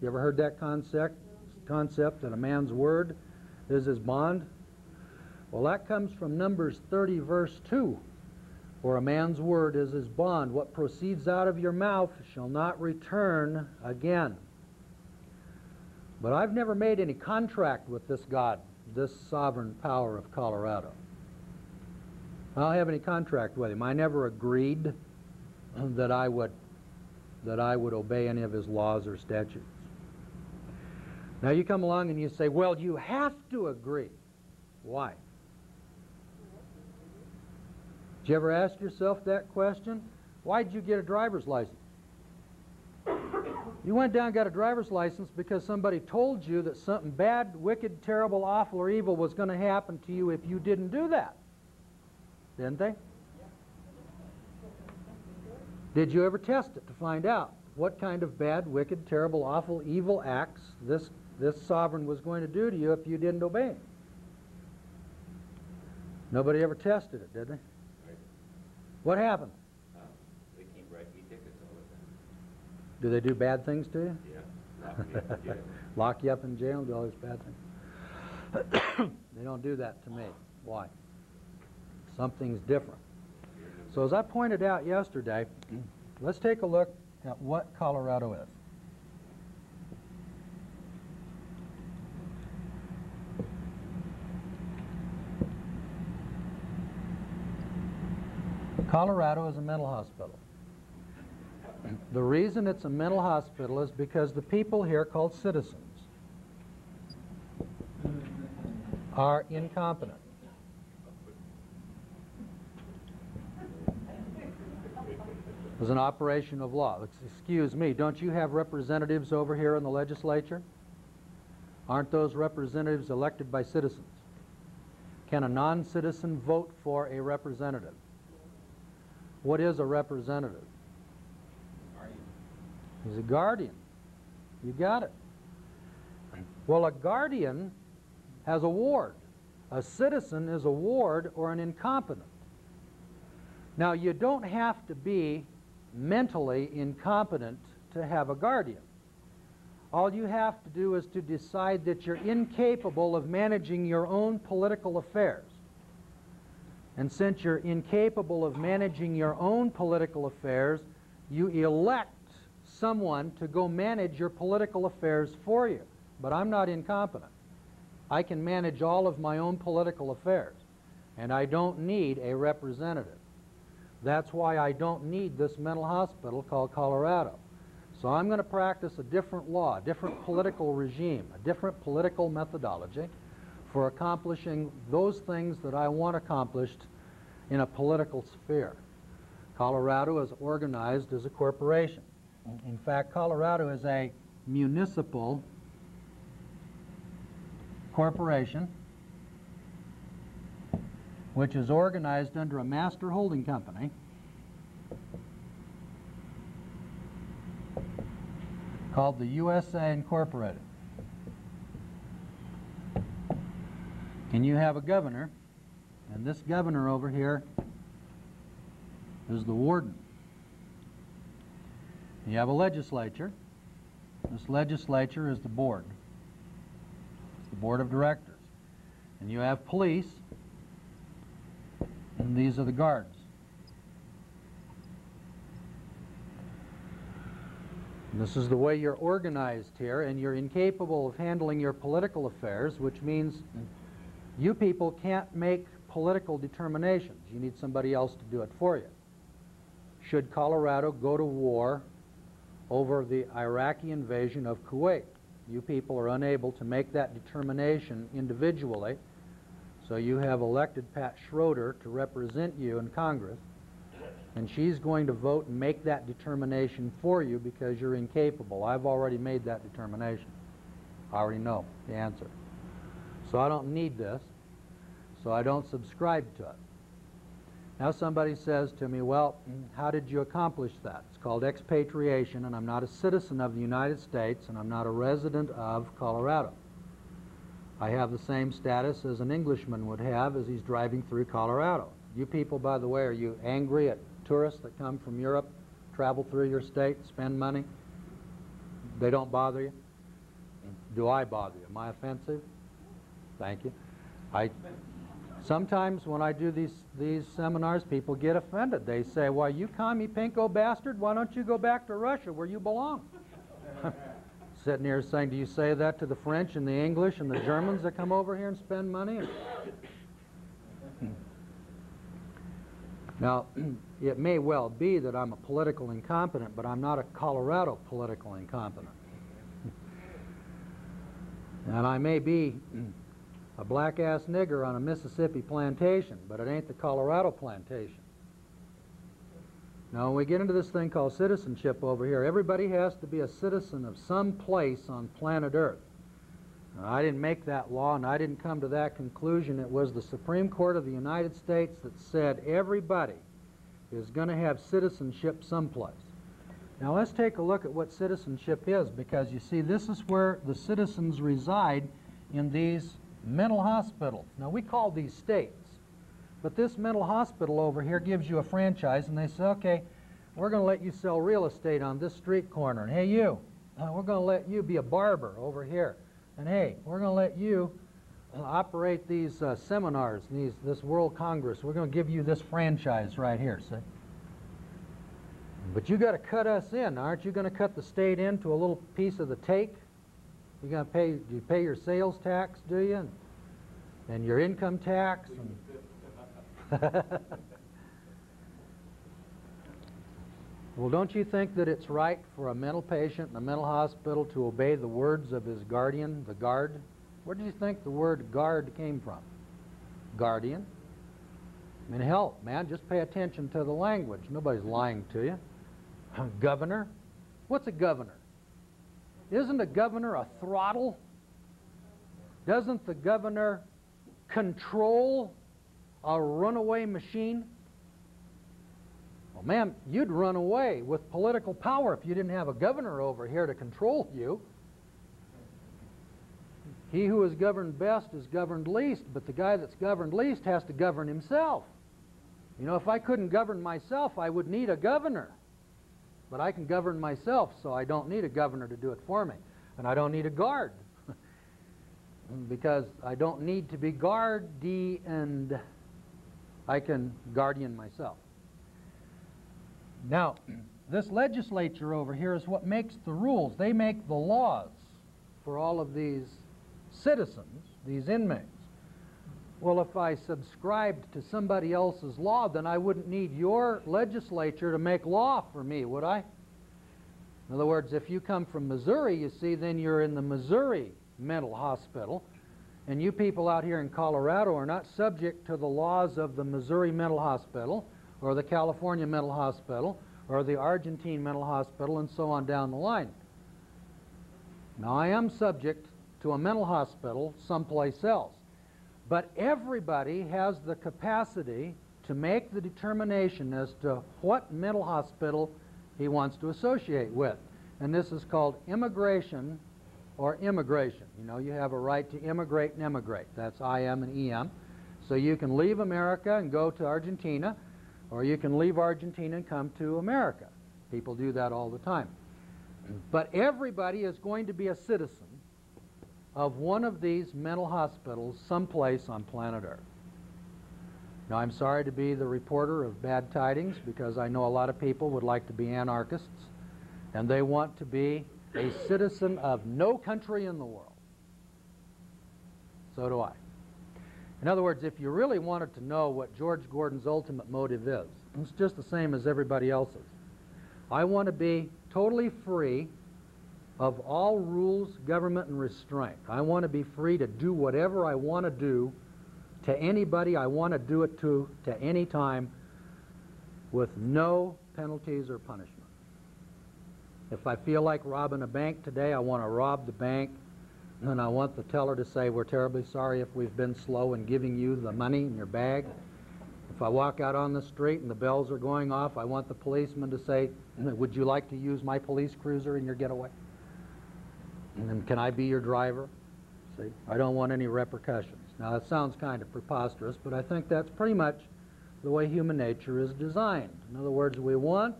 You ever heard that concept? Concept that a man's word is his bond? Well, that comes from Numbers 30, verse 2. For a man's word is his bond. What proceeds out of your mouth shall not return again. But I've never made any contract with this God, this sovereign power of Colorado. I don't have any contract with him. I never agreed that I would that I would obey any of his laws or statutes. Now you come along and you say, well, you have to agree. Why? Did you ever ask yourself that question? Why did you get a driver's license? You went down got a driver's license because somebody told you that something bad, wicked, terrible, awful, or evil was going to happen to you if you didn't do that. Didn't they? Did you ever test it to find out what kind of bad, wicked, terrible, awful, evil acts this, this sovereign was going to do to you if you didn't obey him? Nobody ever tested it, did they? What happened? Uh, they keep writing me tickets all the time. Do they do bad things to you? Yeah, lock me up in jail. Lock you up in jail and do all these bad things? they don't do that to me. Why? Something's different. So as I pointed out yesterday, let's take a look at what Colorado is. Colorado is a mental hospital. The reason it's a mental hospital is because the people here, called citizens, are incompetent. As an operation of law. Excuse me, don't you have representatives over here in the legislature? Aren't those representatives elected by citizens? Can a non-citizen vote for a representative? What is a representative? He's a guardian. You got it. Well, a guardian has a ward. A citizen is a ward or an incompetent. Now, you don't have to be mentally incompetent to have a guardian. All you have to do is to decide that you're incapable of managing your own political affairs. And since you're incapable of managing your own political affairs, you elect someone to go manage your political affairs for you. But I'm not incompetent. I can manage all of my own political affairs, and I don't need a representative. That's why I don't need this mental hospital called Colorado. So I'm going to practice a different law, a different political regime, a different political methodology for accomplishing those things that I want accomplished in a political sphere. Colorado is organized as a corporation. In fact, Colorado is a municipal corporation which is organized under a master holding company called the USA Incorporated. And you have a governor, and this governor over here is the warden. You have a legislature. This legislature is the board. It's the board of directors. And you have police, and these are the guards. And This is the way you're organized here, and you're incapable of handling your political affairs, which means you people can't make political determinations. You need somebody else to do it for you. Should Colorado go to war over the Iraqi invasion of Kuwait? You people are unable to make that determination individually, so you have elected Pat Schroeder to represent you in Congress, and she's going to vote and make that determination for you because you're incapable. I've already made that determination. I already know the answer. So I don't need this, so I don't subscribe to it. Now somebody says to me, well, how did you accomplish that? It's called expatriation, and I'm not a citizen of the United States, and I'm not a resident of Colorado. I have the same status as an Englishman would have as he's driving through Colorado. You people, by the way, are you angry at tourists that come from Europe, travel through your state, spend money? They don't bother you? Do I bother you? Am I offensive? Thank you. I sometimes when I do these these seminars, people get offended. They say, "Why, you commie pinko bastard? Why don't you go back to Russia where you belong?" Sitting here saying, "Do you say that to the French and the English and the Germans that come over here and spend money?" Now, it may well be that I'm a political incompetent, but I'm not a Colorado political incompetent. and I may be a black ass nigger on a Mississippi plantation, but it ain't the Colorado plantation. Now, when we get into this thing called citizenship over here, everybody has to be a citizen of some place on planet Earth. Now, I didn't make that law, and I didn't come to that conclusion. It was the Supreme Court of the United States that said everybody is going to have citizenship someplace. Now, let's take a look at what citizenship is, because you see, this is where the citizens reside in these mental hospitals. Now, we call these states. But this mental hospital over here gives you a franchise, and they say, okay, we're going to let you sell real estate on this street corner. And hey, you, uh, we're going to let you be a barber over here. And hey, we're going to let you uh, operate these uh, seminars, these, this World Congress. We're going to give you this franchise right here, see? But you got to cut us in, aren't you going to cut the state into a little piece of the take? You got to pay? Do you pay your sales tax? Do you? And, and your income tax? Well, don't you think that it's right for a mental patient in a mental hospital to obey the words of his guardian, the guard? Where do you think the word guard came from? Guardian. I mean, hell, man, just pay attention to the language. Nobody's lying to you. governor? What's a governor? Isn't a governor a throttle? Doesn't the governor control a runaway machine? Well, ma'am, you'd run away with political power if you didn't have a governor over here to control you. He who is governed best is governed least, but the guy that's governed least has to govern himself. You know, if I couldn't govern myself, I would need a governor. But I can govern myself, so I don't need a governor to do it for me. And I don't need a guard. because I don't need to be guardianed. I can guardian myself. Now, this legislature over here is what makes the rules. They make the laws for all of these citizens, these inmates. Well, if I subscribed to somebody else's law, then I wouldn't need your legislature to make law for me, would I? In other words, if you come from Missouri, you see, then you're in the Missouri mental hospital. And you people out here in Colorado are not subject to the laws of the Missouri Mental Hospital or the California Mental Hospital or the Argentine Mental Hospital and so on down the line. Now, I am subject to a mental hospital someplace else. But everybody has the capacity to make the determination as to what mental hospital he wants to associate with. And this is called immigration or immigration. You know, you have a right to immigrate and emigrate. That's IM and EM. So you can leave America and go to Argentina, or you can leave Argentina and come to America. People do that all the time. But everybody is going to be a citizen of one of these mental hospitals someplace on planet Earth. Now, I'm sorry to be the reporter of bad tidings because I know a lot of people would like to be anarchists and they want to be a citizen of no country in the world. So do I. In other words, if you really wanted to know what George Gordon's ultimate motive is, it's just the same as everybody else's. I want to be totally free of all rules, government, and restraint. I want to be free to do whatever I want to do to anybody I want to do it to, to any time, with no penalties or punishment. If I feel like robbing a bank today, I want to rob the bank, and I want the teller to say, We're terribly sorry if we've been slow in giving you the money in your bag. If I walk out on the street and the bells are going off, I want the policeman to say, Would you like to use my police cruiser in your getaway? And can I be your driver? See, I don't want any repercussions. Now, that sounds kind of preposterous, but I think that's pretty much the way human nature is designed. In other words, we want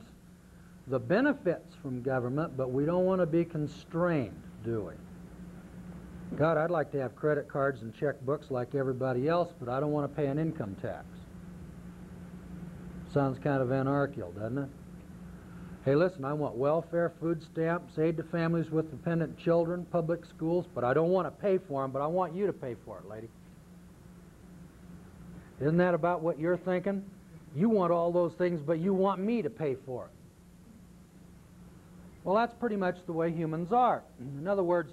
the benefits from government, but we don't want to be constrained, do we? God, I'd like to have credit cards and checkbooks like everybody else, but I don't want to pay an income tax. Sounds kind of anarchical, doesn't it? Hey, listen, I want welfare, food stamps, aid to families with dependent children, public schools, but I don't want to pay for them, but I want you to pay for it, lady. Isn't that about what you're thinking? You want all those things, but you want me to pay for it. Well, that's pretty much the way humans are. In other words,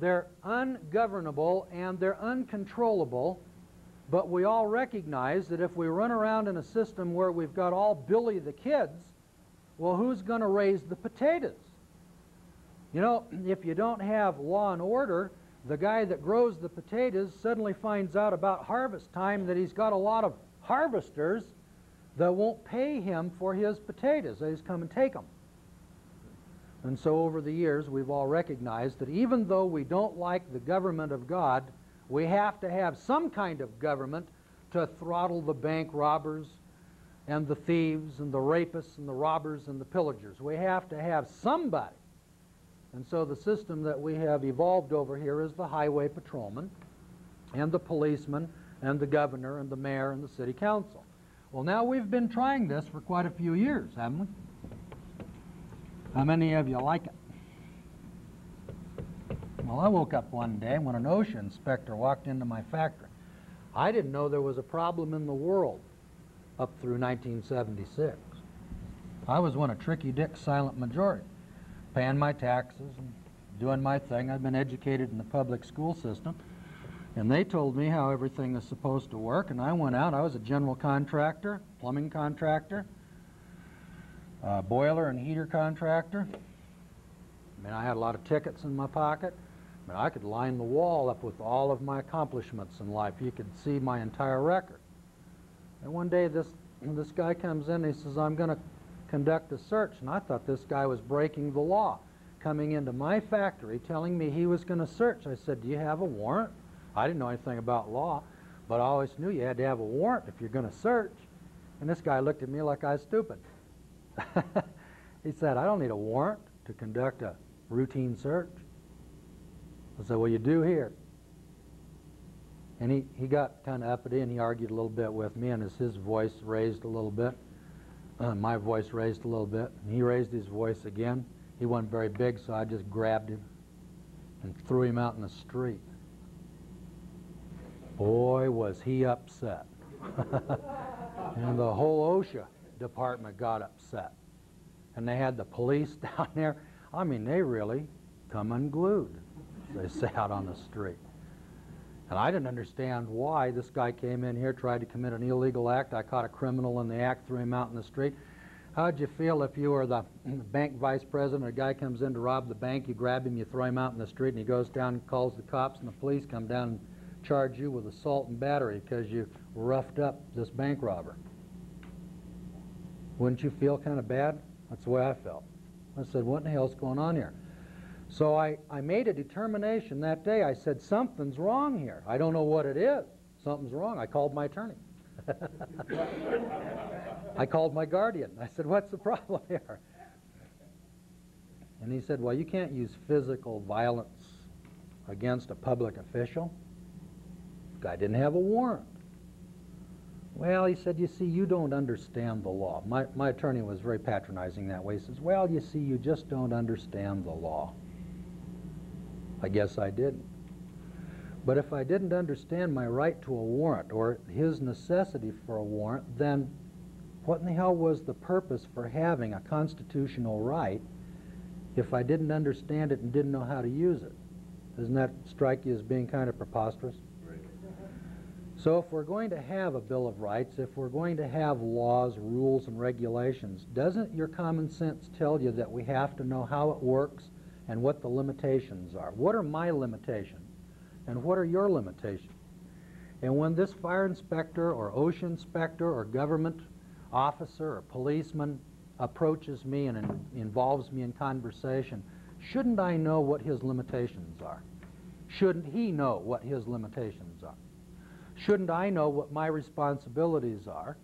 they're ungovernable and they're uncontrollable, but we all recognize that if we run around in a system where we've got all Billy the kids, well, who's going to raise the potatoes? You know, if you don't have law and order, the guy that grows the potatoes suddenly finds out about harvest time that he's got a lot of harvesters that won't pay him for his potatoes. They just come and take them. And so over the years, we've all recognized that even though we don't like the government of God, we have to have some kind of government to throttle the bank robbers and the thieves and the rapists and the robbers and the pillagers. We have to have somebody. And so the system that we have evolved over here is the highway patrolman and the policeman and the governor and the mayor and the city council. Well, now we've been trying this for quite a few years, haven't we? How many of you like it? Well, I woke up one day when an OSHA inspector walked into my factory. I didn't know there was a problem in the world up through 1976. I was one of Tricky Dick's silent majority, paying my taxes and doing my thing. I've been educated in the public school system. And they told me how everything is supposed to work, and I went out. I was a general contractor, plumbing contractor, uh, boiler and heater contractor. I mean, I had a lot of tickets in my pocket. I mean, I could line the wall up with all of my accomplishments in life. You could see my entire record. And one day this, this guy comes in and he says, I'm going to conduct a search. And I thought this guy was breaking the law, coming into my factory telling me he was going to search. I said, do you have a warrant? I didn't know anything about law, but I always knew you had to have a warrant if you're going to search. And this guy looked at me like I was stupid. he said, I don't need a warrant to conduct a routine search. I said, well, you do here. And he, he got kind of uppity and he argued a little bit with me, and as his voice raised a little bit, uh, my voice raised a little bit, and he raised his voice again. He wasn't very big, so I just grabbed him and threw him out in the street. Boy, was he upset. and the whole OSHA department got upset. And they had the police down there. I mean, they really come unglued, they say out on the street. And I didn't understand why this guy came in here, tried to commit an illegal act. I caught a criminal in the act, threw him out in the street. How'd you feel if you were the bank vice president, a guy comes in to rob the bank, you grab him, you throw him out in the street, and he goes down and calls the cops, and the police come down and charge you with assault and battery because you roughed up this bank robber? Wouldn't you feel kind of bad? That's the way I felt. I said, what in the hell's going on here? So I, I made a determination that day. I said, something's wrong here. I don't know what it is. Something's wrong. I called my attorney. I called my guardian. I said, what's the problem here? And he said, well, you can't use physical violence against a public official. Guy didn't have a warrant. Well, he said, you see, you don't understand the law. My, my attorney was very patronizing that way. He says, well, you see, you just don't understand the law. I guess I didn't. But if I didn't understand my right to a warrant or his necessity for a warrant, then what in the hell was the purpose for having a constitutional right if I didn't understand it and didn't know how to use it? Doesn't that strike you as being kind of preposterous? Right. So if we're going to have a Bill of Rights, if we're going to have laws, rules, and regulations, doesn't your common sense tell you that we have to know how it works and what the limitations are? What are my limitations? And what are your limitations? And when this fire inspector or OSHA inspector or government officer or policeman approaches me and in, involves me in conversation, shouldn't I know what his limitations are? Shouldn't he know what his limitations are? Shouldn't I know what my responsibilities are?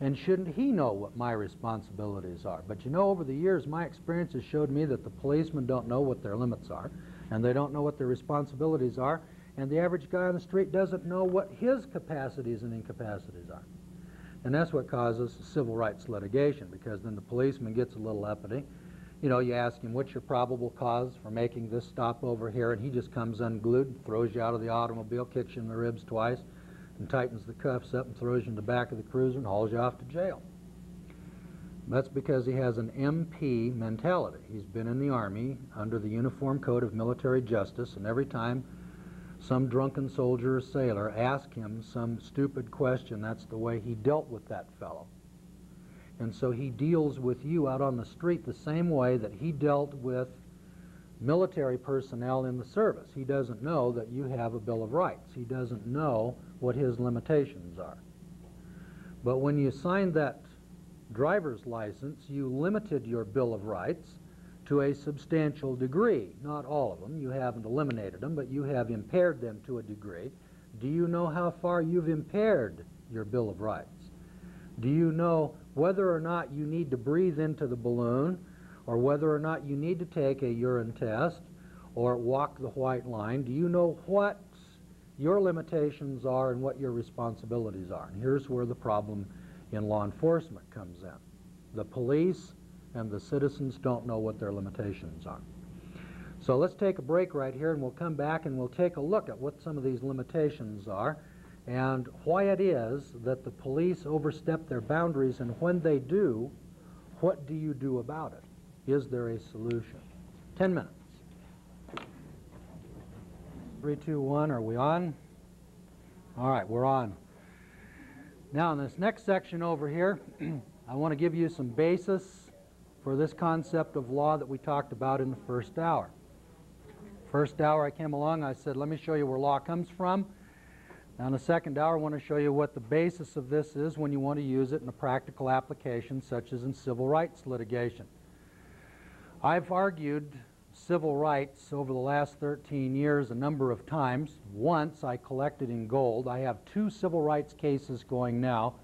And shouldn't he know what my responsibilities are? But you know, over the years, my experience has showed me that the policemen don't know what their limits are, and they don't know what their responsibilities are, and the average guy on the street doesn't know what his capacities and incapacities are. And that's what causes civil rights litigation, because then the policeman gets a little uppity. You know, you ask him, what's your probable cause for making this stop over here? And he just comes unglued, throws you out of the automobile, kicks you in the ribs twice, and tightens the cuffs up and throws you in the back of the cruiser and hauls you off to jail. That's because he has an MP mentality. He's been in the Army under the Uniform Code of Military Justice, and every time some drunken soldier or sailor asks him some stupid question, that's the way he dealt with that fellow. And so he deals with you out on the street the same way that he dealt with military personnel in the service. He doesn't know that you have a Bill of Rights. He doesn't know what his limitations are. But when you signed that driver's license, you limited your Bill of Rights to a substantial degree. Not all of them. You haven't eliminated them, but you have impaired them to a degree. Do you know how far you've impaired your Bill of Rights? Do you know whether or not you need to breathe into the balloon or whether or not you need to take a urine test or walk the white line? Do you know what your limitations are and what your responsibilities are? And here's where the problem in law enforcement comes in. The police and the citizens don't know what their limitations are. So let's take a break right here and we'll come back and we'll take a look at what some of these limitations are and why it is that the police overstep their boundaries and when they do, what do you do about it? Is there a solution? Ten minutes. Three, two, one, are we on? All right, we're on. Now in this next section over here, I want to give you some basis for this concept of law that we talked about in the first hour. First hour I came along, I said, let me show you where law comes from. Now in the second hour, I want to show you what the basis of this is when you want to use it in a practical application, such as in civil rights litigation. I've argued civil rights over the last 13 years a number of times. Once I collected in gold. I have two civil rights cases going now.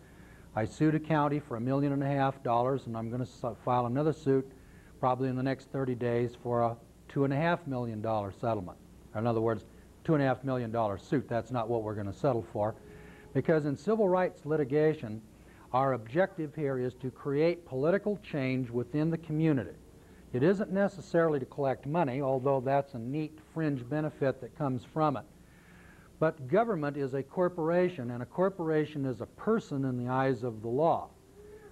I sued a county for a million and a half dollars, and I'm going to file another suit probably in the next 30 days for a two and a half million dollar settlement. In other words, two and a half million dollar suit. That's not what we're going to settle for. Because in civil rights litigation, our objective here is to create political change within the community. It isn't necessarily to collect money, although that's a neat fringe benefit that comes from it. But government is a corporation, and a corporation is a person in the eyes of the law.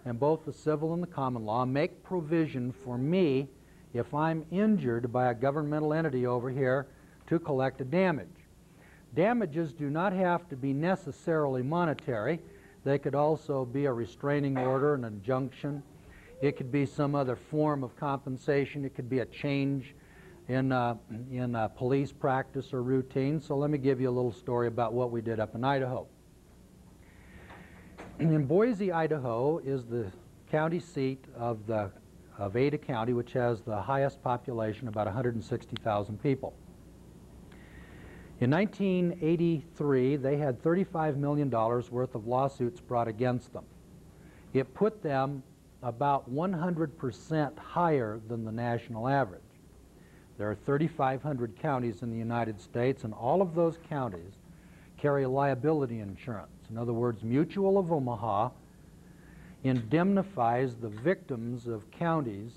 And both the civil and the common law make provision for me if I'm injured by a governmental entity over here to collect a damage. Damages do not have to be necessarily monetary. They could also be a restraining order, an injunction. It could be some other form of compensation. It could be a change in, uh, in uh, police practice or routine. So let me give you a little story about what we did up in Idaho. In Boise, Idaho is the county seat of, the, of Ada County, which has the highest population, about 160,000 people. In 1983, they had $35 million worth of lawsuits brought against them. It put them about 100% higher than the national average. There are 3,500 counties in the United States, and all of those counties carry liability insurance. In other words, Mutual of Omaha indemnifies the victims of counties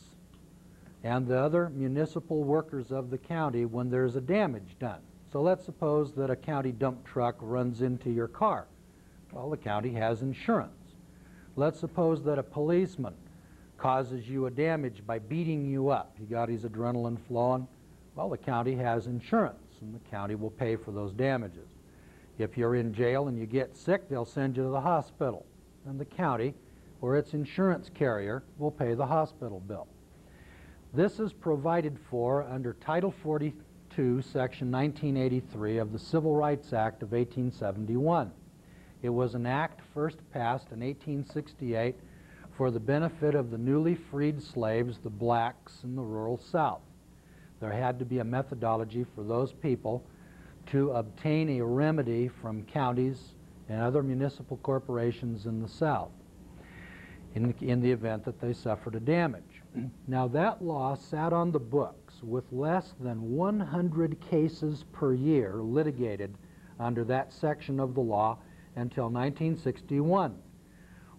and the other municipal workers of the county when there's a damage done. So let's suppose that a county dump truck runs into your car. Well, the county has insurance. Let's suppose that a policeman causes you a damage by beating you up. He got his adrenaline flowing. Well, the county has insurance, and the county will pay for those damages. If you're in jail and you get sick, they'll send you to the hospital, and the county or its insurance carrier will pay the hospital bill. This is provided for under Title 42, Section 1983 of the Civil Rights Act of 1871. It was an act first passed in 1868 for the benefit of the newly freed slaves, the blacks in the rural South. There had to be a methodology for those people to obtain a remedy from counties and other municipal corporations in the South in, in the event that they suffered a damage. Now that law sat on the books with less than 100 cases per year litigated under that section of the law until 1961,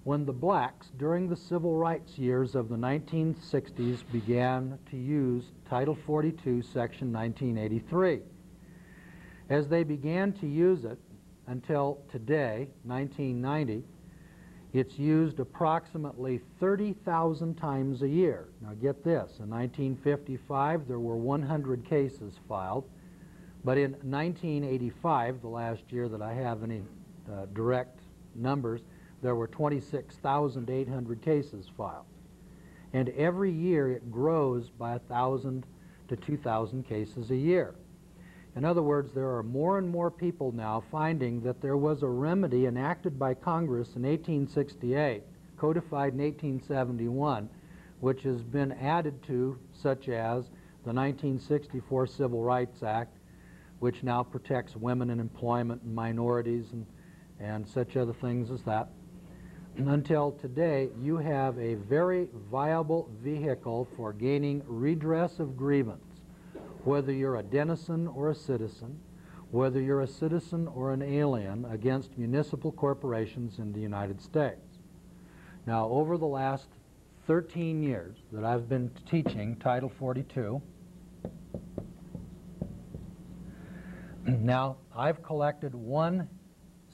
when the blacks during the civil rights years of the 1960s began to use Title 42, Section 1983. As they began to use it until today, 1990, it's used approximately 30,000 times a year. Now get this, in 1955 there were 100 cases filed, but in 1985, the last year that I have any uh, direct numbers, there were 26,800 cases filed. And every year it grows by 1,000 to 2,000 cases a year. In other words, there are more and more people now finding that there was a remedy enacted by Congress in 1868, codified in 1871, which has been added to, such as the 1964 Civil Rights Act, which now protects women in employment and minorities and, and such other things as that. Until today, you have a very viable vehicle for gaining redress of grievance whether you're a denizen or a citizen, whether you're a citizen or an alien against municipal corporations in the United States. Now, over the last 13 years that I've been teaching Title 42, now I've collected one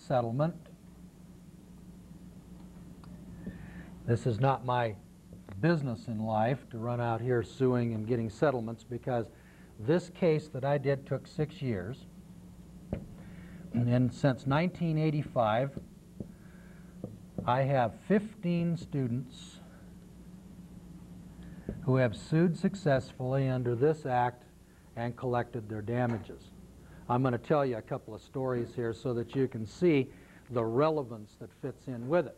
settlement. This is not my business in life to run out here suing and getting settlements because this case that I did took six years. And since 1985, I have 15 students who have sued successfully under this act and collected their damages. I'm going to tell you a couple of stories here so that you can see the relevance that fits in with it.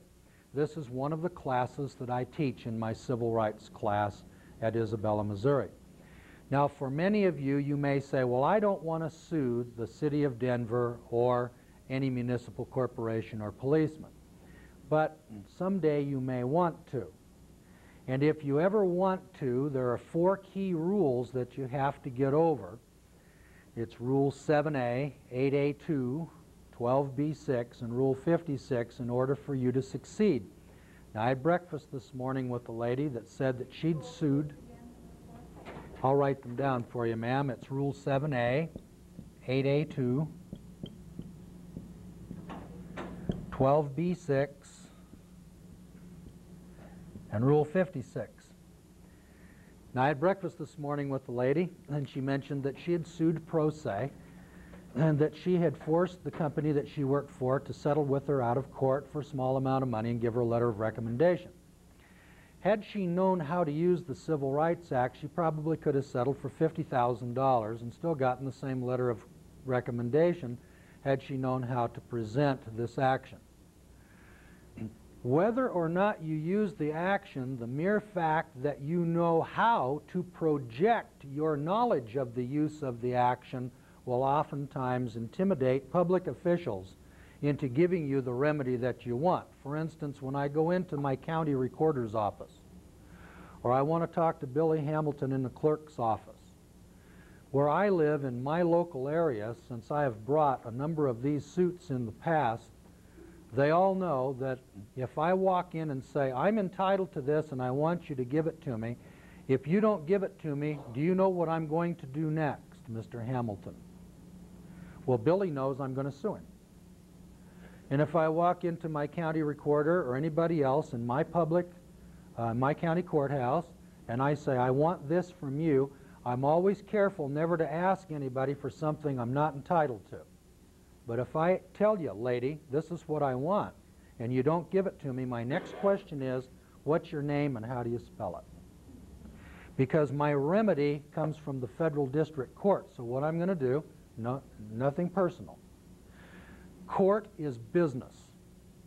This is one of the classes that I teach in my civil rights class at Isabella, Missouri. Now, for many of you, you may say, well, I don't want to sue the city of Denver or any municipal corporation or policeman. But someday you may want to. And if you ever want to, there are four key rules that you have to get over. It's Rule 7A, 8A2, 12B6, and Rule 56 in order for you to succeed. Now, I had breakfast this morning with a lady that said that she'd sued I'll write them down for you, ma'am. It's Rule 7A, 8A2, 12B6, and Rule 56. Now, I had breakfast this morning with the lady, and she mentioned that she had sued Pro Se and that she had forced the company that she worked for to settle with her out of court for a small amount of money and give her a letter of recommendation. Had she known how to use the Civil Rights Act, she probably could have settled for $50,000 and still gotten the same letter of recommendation had she known how to present this action. Whether or not you use the action, the mere fact that you know how to project your knowledge of the use of the action will oftentimes intimidate public officials into giving you the remedy that you want. For instance, when I go into my county recorder's office, or I want to talk to Billy Hamilton in the clerk's office, where I live in my local area, since I have brought a number of these suits in the past, they all know that if I walk in and say, I'm entitled to this and I want you to give it to me, if you don't give it to me, do you know what I'm going to do next, Mr. Hamilton? Well, Billy knows I'm going to sue him. And if I walk into my county recorder or anybody else in my public, uh, my county courthouse, and I say, I want this from you, I'm always careful never to ask anybody for something I'm not entitled to. But if I tell you, lady, this is what I want, and you don't give it to me, my next question is, what's your name and how do you spell it? Because my remedy comes from the federal district court. So what I'm going to do, no, nothing personal. Court is business.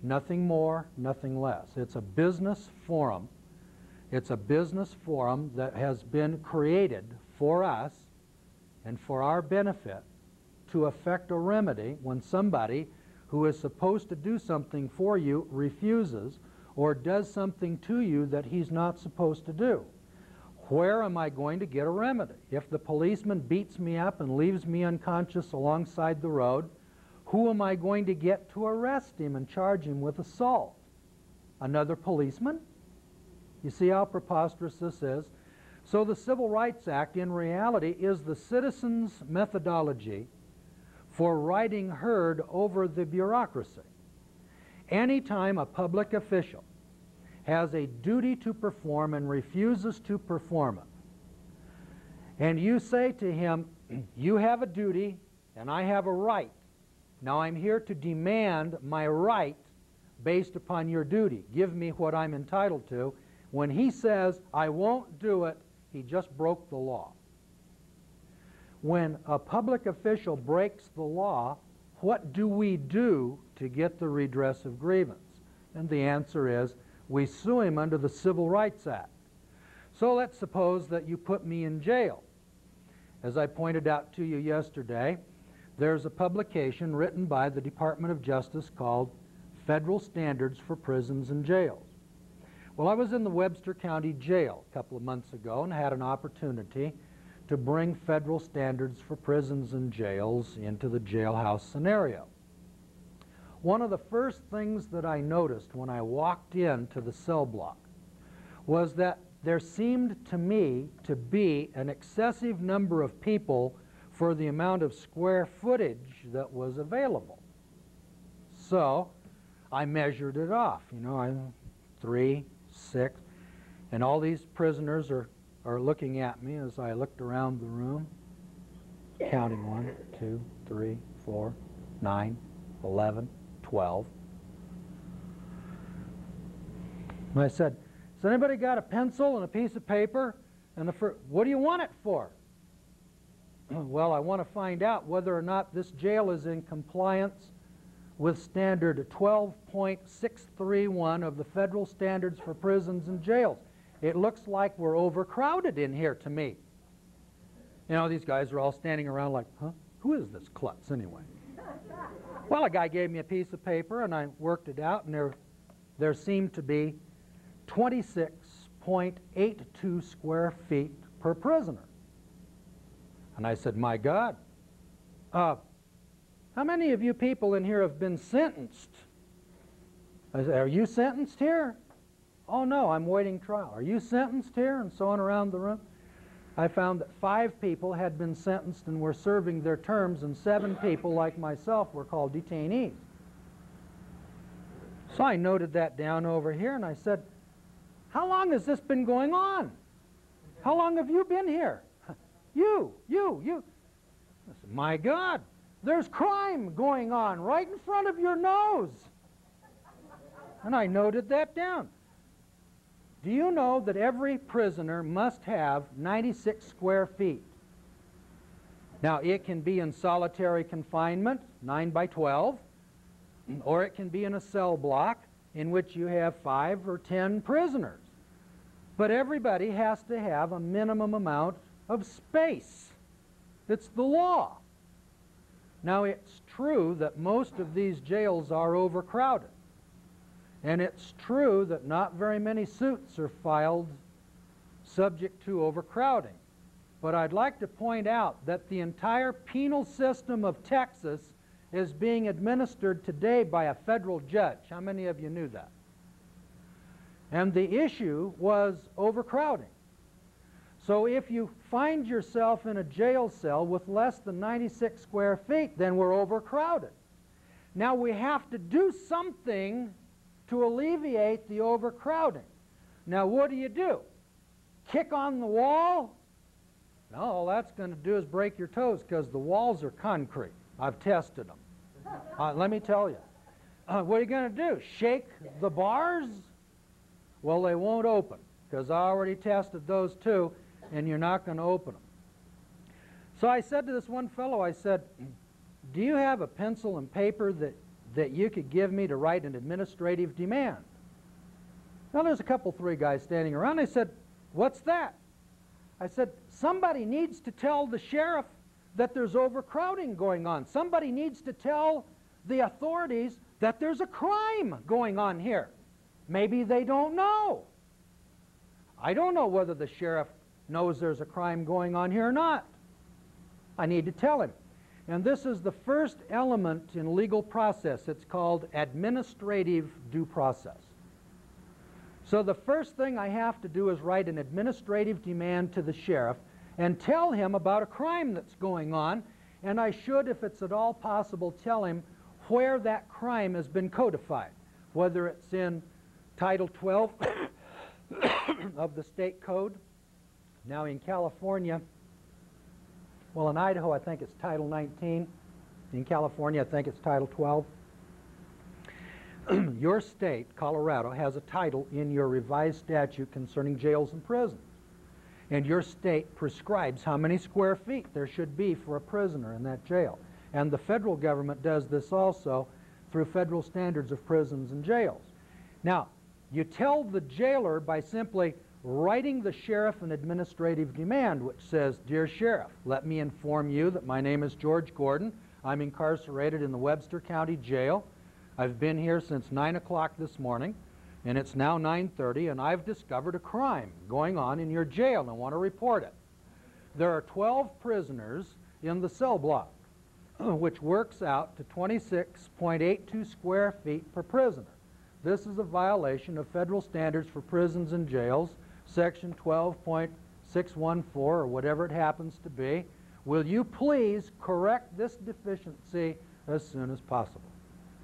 Nothing more, nothing less. It's a business forum. It's a business forum that has been created for us and for our benefit to effect a remedy when somebody who is supposed to do something for you refuses or does something to you that he's not supposed to do. Where am I going to get a remedy? If the policeman beats me up and leaves me unconscious alongside the road, who am I going to get to arrest him and charge him with assault? Another policeman? You see how preposterous this is? So the Civil Rights Act, in reality, is the citizen's methodology for riding herd over the bureaucracy. Anytime a public official has a duty to perform and refuses to perform it, and you say to him, You have a duty and I have a right. Now I'm here to demand my right based upon your duty. Give me what I'm entitled to. When he says, I won't do it, he just broke the law when a public official breaks the law, what do we do to get the redress of grievance? And the answer is we sue him under the Civil Rights Act. So let's suppose that you put me in jail. As I pointed out to you yesterday, there's a publication written by the Department of Justice called Federal Standards for Prisons and Jails. Well, I was in the Webster County Jail a couple of months ago and had an opportunity to bring federal standards for prisons and jails into the jailhouse scenario. One of the first things that I noticed when I walked into the cell block was that there seemed to me to be an excessive number of people for the amount of square footage that was available. So I measured it off. You know, I, three, six, and all these prisoners are are looking at me as I looked around the room, counting one, two, three, four, nine, eleven, twelve. And I said, Has anybody got a pencil and a piece of paper? And the fir- what do you want it for? well, I want to find out whether or not this jail is in compliance with standard 12.631 of the Federal Standards for Prisons and Jails. It looks like we're overcrowded in here to me. You know, these guys are all standing around like, huh? Who is this klutz anyway? well, a guy gave me a piece of paper and I worked it out, and there, there seemed to be 26.82 square feet per prisoner. And I said, My God, uh, how many of you people in here have been sentenced? I said, Are you sentenced here? Oh, no, I'm waiting trial. Are you sentenced here? And so on around the room. I found that five people had been sentenced and were serving their terms, and seven people, like myself, were called detainees. So I noted that down over here and I said, How long has this been going on? How long have you been here? You, you, you. I said, My God, there's crime going on right in front of your nose. And I noted that down. Do you know that every prisoner must have 96 square feet? Now, it can be in solitary confinement, 9 by 12, or it can be in a cell block in which you have 5 or 10 prisoners. But everybody has to have a minimum amount of space. It's the law. Now, it's true that most of these jails are overcrowded. And it's true that not very many suits are filed subject to overcrowding. But I'd like to point out that the entire penal system of Texas is being administered today by a federal judge. How many of you knew that? And the issue was overcrowding. So if you find yourself in a jail cell with less than 96 square feet, then we're overcrowded. Now we have to do something to alleviate the overcrowding. Now what do you do? Kick on the wall? No, all that's going to do is break your toes because the walls are concrete. I've tested them. Uh, let me tell you. Uh, what are you going to do? Shake the bars? Well, they won't open because I already tested those too, and you're not going to open them. So I said to this one fellow, I said, Do you have a pencil and paper that, that you could give me to write an administrative demand? Now, there's a couple, three guys standing around. I said, What's that? I said, Somebody needs to tell the sheriff that there's overcrowding going on. Somebody needs to tell the authorities that there's a crime going on here. Maybe they don't know. I don't know whether the sheriff knows there's a crime going on here or not. I need to tell him. And this is the first element in legal process. It's called administrative due process. So the first thing I have to do is write an administrative demand to the sheriff and tell him about a crime that's going on. And I should, if it's at all possible, tell him where that crime has been codified, whether it's in Title 12 of the state code. Now in California, well, in Idaho, I think it's Title 19. In California, I think it's Title 12. your state, Colorado, has a title in your revised statute concerning jails and prisons. And your state prescribes how many square feet there should be for a prisoner in that jail. And the federal government does this also through federal standards of prisons and jails. Now, you tell the jailer by simply writing the sheriff an administrative demand which says, Dear Sheriff, let me inform you that my name is George Gordon. I'm incarcerated in the Webster County Jail. I've been here since 9 o'clock this morning, and it's now 9.30, and I've discovered a crime going on in your jail and want to report it. There are 12 prisoners in the cell block, which works out to 26.82 square feet per prisoner. This is a violation of federal standards for prisons and jails, section 12.614 or whatever it happens to be. Will you please correct this deficiency as soon as possible?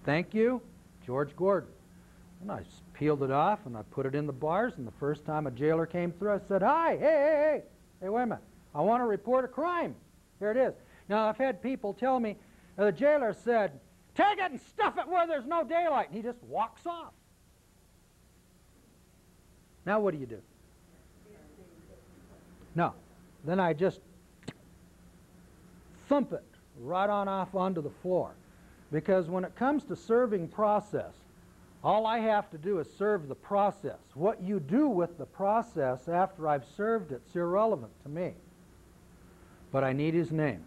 Thank you, George Gordon. And I peeled it off and I put it in the bars. And the first time a jailer came through, I said, Hi, hey, hey, hey, hey, wait a minute. I want to report a crime. Here it is. Now, I've had people tell me, uh, the jailer said, Take it and stuff it where there's no daylight. And he just walks off. Now, what do you do? No. Then I just thump it right on off onto the floor. Because when it comes to serving process, all I have to do is serve the process. What you do with the process after I've served it's irrelevant to me. But I need his name.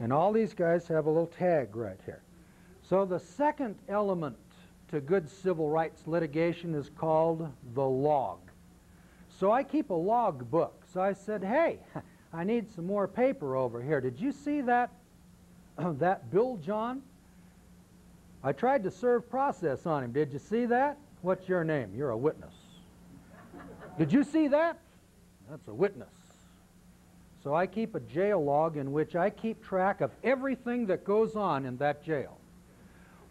And all these guys have a little tag right here. So the second element to good civil rights litigation is called the log. So I keep a log book. So I said, hey, I need some more paper over here. Did you see that, that Bill John? I tried to serve process on him. Did you see that? What's your name? You're a witness. Did you see that? That's a witness. So I keep a jail log in which I keep track of everything that goes on in that jail.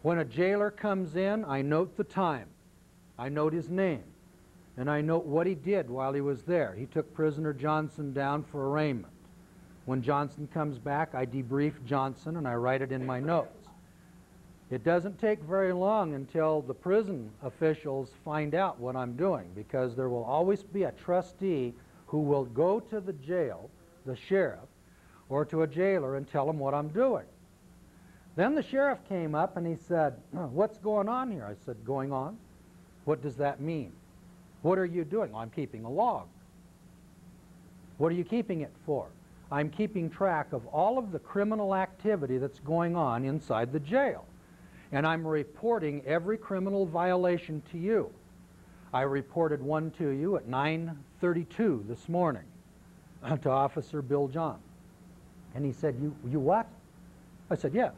When a jailer comes in, I note the time. I note his name. And I note what he did while he was there. He took prisoner Johnson down for arraignment. When Johnson comes back, I debrief Johnson and I write it in my notes. It doesn't take very long until the prison officials find out what I'm doing because there will always be a trustee who will go to the jail, the sheriff, or to a jailer and tell him what I'm doing. Then the sheriff came up and he said, What's going on here? I said, Going on? What does that mean? What are you doing? I'm keeping a log. What are you keeping it for? I'm keeping track of all of the criminal activity that's going on inside the jail. And I'm reporting every criminal violation to you. I reported one to you at 9:32 this morning to Officer Bill John. And he said, "You you what?" I said, "Yeah."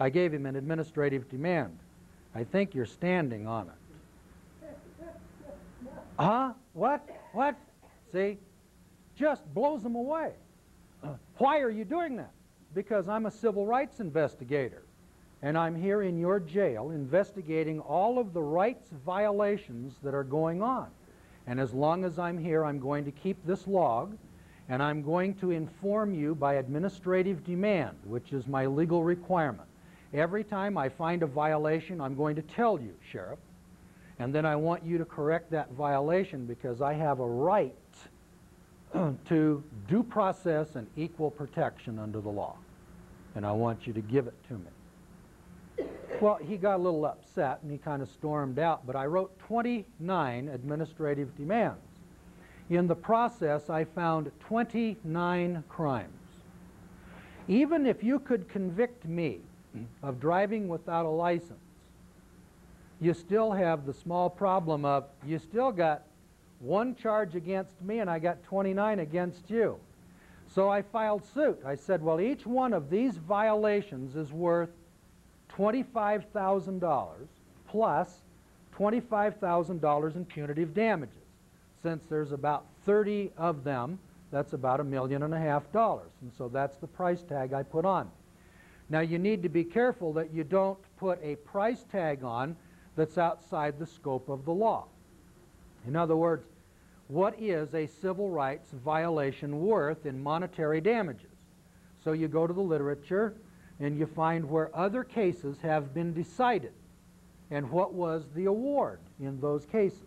I gave him an administrative demand. I think you're standing on it. Huh? What? What? See? Just blows them away. Uh, why are you doing that? Because I'm a civil rights investigator. And I'm here in your jail investigating all of the rights violations that are going on. And as long as I'm here, I'm going to keep this log, and I'm going to inform you by administrative demand, which is my legal requirement. Every time I find a violation, I'm going to tell you, Sheriff, and then I want you to correct that violation because I have a right to due process and equal protection under the law. And I want you to give it to me. Well, he got a little upset and he kind of stormed out, but I wrote 29 administrative demands. In the process, I found 29 crimes. Even if you could convict me of driving without a license, you still have the small problem of you still got one charge against me and I got 29 against you. So I filed suit. I said, well, each one of these violations is worth $25,000 plus $25,000 in punitive damages. Since there's about 30 of them, that's about a million and a half dollars. And so that's the price tag I put on. Now you need to be careful that you don't put a price tag on that's outside the scope of the law. In other words, what is a civil rights violation worth in monetary damages? So you go to the literature and you find where other cases have been decided and what was the award in those cases.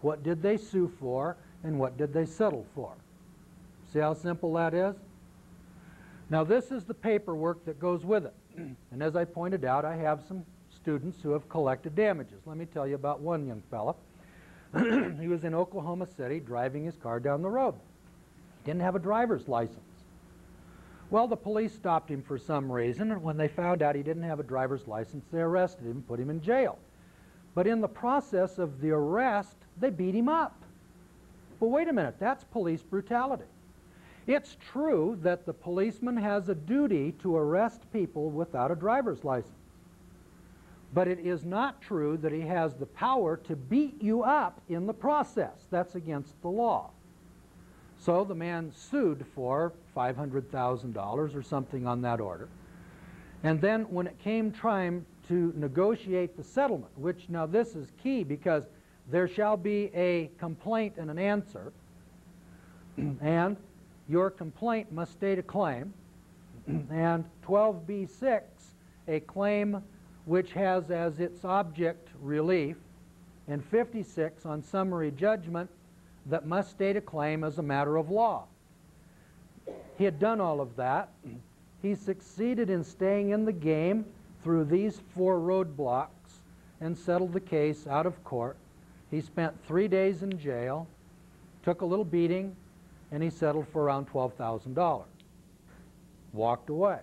What did they sue for and what did they settle for? See how simple that is? Now this is the paperwork that goes with it. and as I pointed out, I have some students who have collected damages. Let me tell you about one young fella. he was in Oklahoma City driving his car down the road. He didn't have a driver's license. Well, the police stopped him for some reason, and when they found out he didn't have a driver's license, they arrested him and put him in jail. But in the process of the arrest, they beat him up. But wait a minute, that's police brutality. It's true that the policeman has a duty to arrest people without a driver's license. But it is not true that he has the power to beat you up in the process. That's against the law. So the man sued for $500,000 or something on that order. And then when it came time to negotiate the settlement, which now this is key because there shall be a complaint and an answer, and your complaint must state a claim, and 12b6, a claim which has as its object relief, and 56 on summary judgment that must state a claim as a matter of law. He had done all of that. He succeeded in staying in the game through these four roadblocks and settled the case out of court. He spent three days in jail, took a little beating, and he settled for around $12,000. Walked away.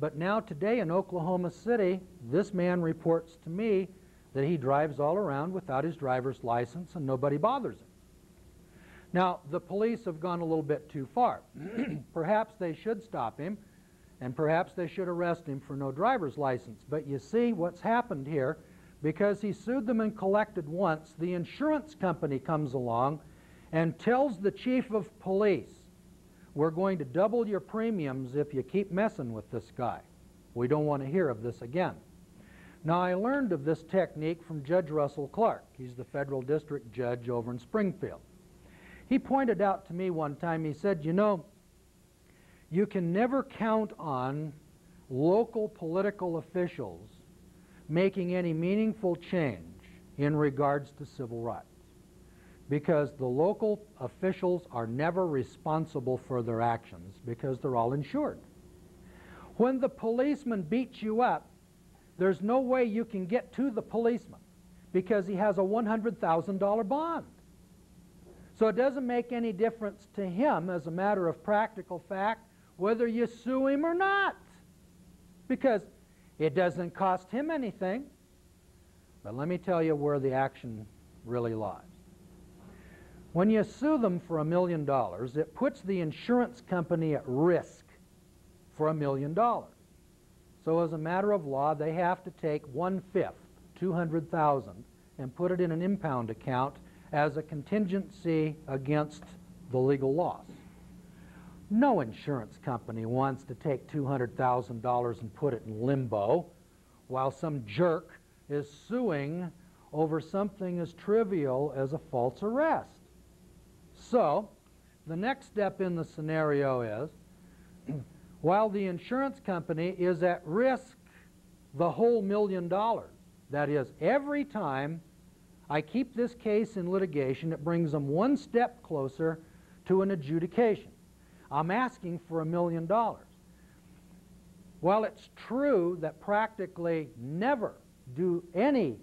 But now today in Oklahoma City, this man reports to me that he drives all around without his driver's license and nobody bothers him. Now, the police have gone a little bit too far. perhaps they should stop him and perhaps they should arrest him for no driver's license. But you see what's happened here, because he sued them and collected once, the insurance company comes along and tells the chief of police, we're going to double your premiums if you keep messing with this guy. We don't want to hear of this again. Now, I learned of this technique from Judge Russell Clark. He's the federal district judge over in Springfield. He pointed out to me one time, he said, You know, you can never count on local political officials making any meaningful change in regards to civil rights because the local officials are never responsible for their actions because they're all insured. When the policeman beats you up, there's no way you can get to the policeman because he has a $100,000 bond. So it doesn't make any difference to him as a matter of practical fact whether you sue him or not because it doesn't cost him anything. But let me tell you where the action really lies. When you sue them for a million dollars, it puts the insurance company at risk for a million dollars. So as a matter of law, they have to take one-fifth, 200,000, and put it in an impound account as a contingency against the legal loss. No insurance company wants to take $200,000 and put it in limbo while some jerk is suing over something as trivial as a false arrest. So, the next step in the scenario is while the insurance company is at risk the whole million dollars, that is, every time I keep this case in litigation, it brings them one step closer to an adjudication. I'm asking for a million dollars. While it's true that practically never do any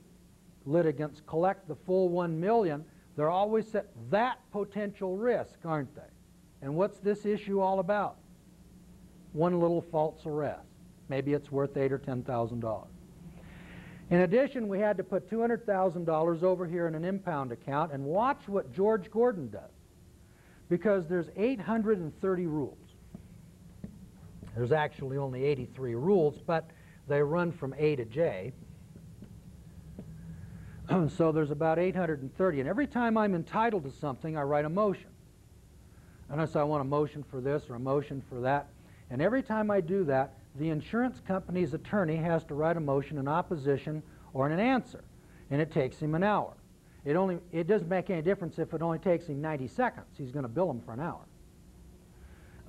litigants collect the full one million, they're always at that potential risk, aren't they? And what's this issue all about? One little false arrest. Maybe it's worth eight or ten thousand dollars. In addition, we had to put $200,000 over here in an impound account and watch what George Gordon does. Because there's 830 rules. There's actually only 83 rules, but they run from A to J. so there's about 830. And every time I'm entitled to something, I write a motion. Say I want a motion for this or a motion for that. And every time I do that, the insurance company's attorney has to write a motion in opposition or in an answer. And it takes him an hour. It, only, it doesn't make any difference if it only takes him 90 seconds. He's going to bill him for an hour.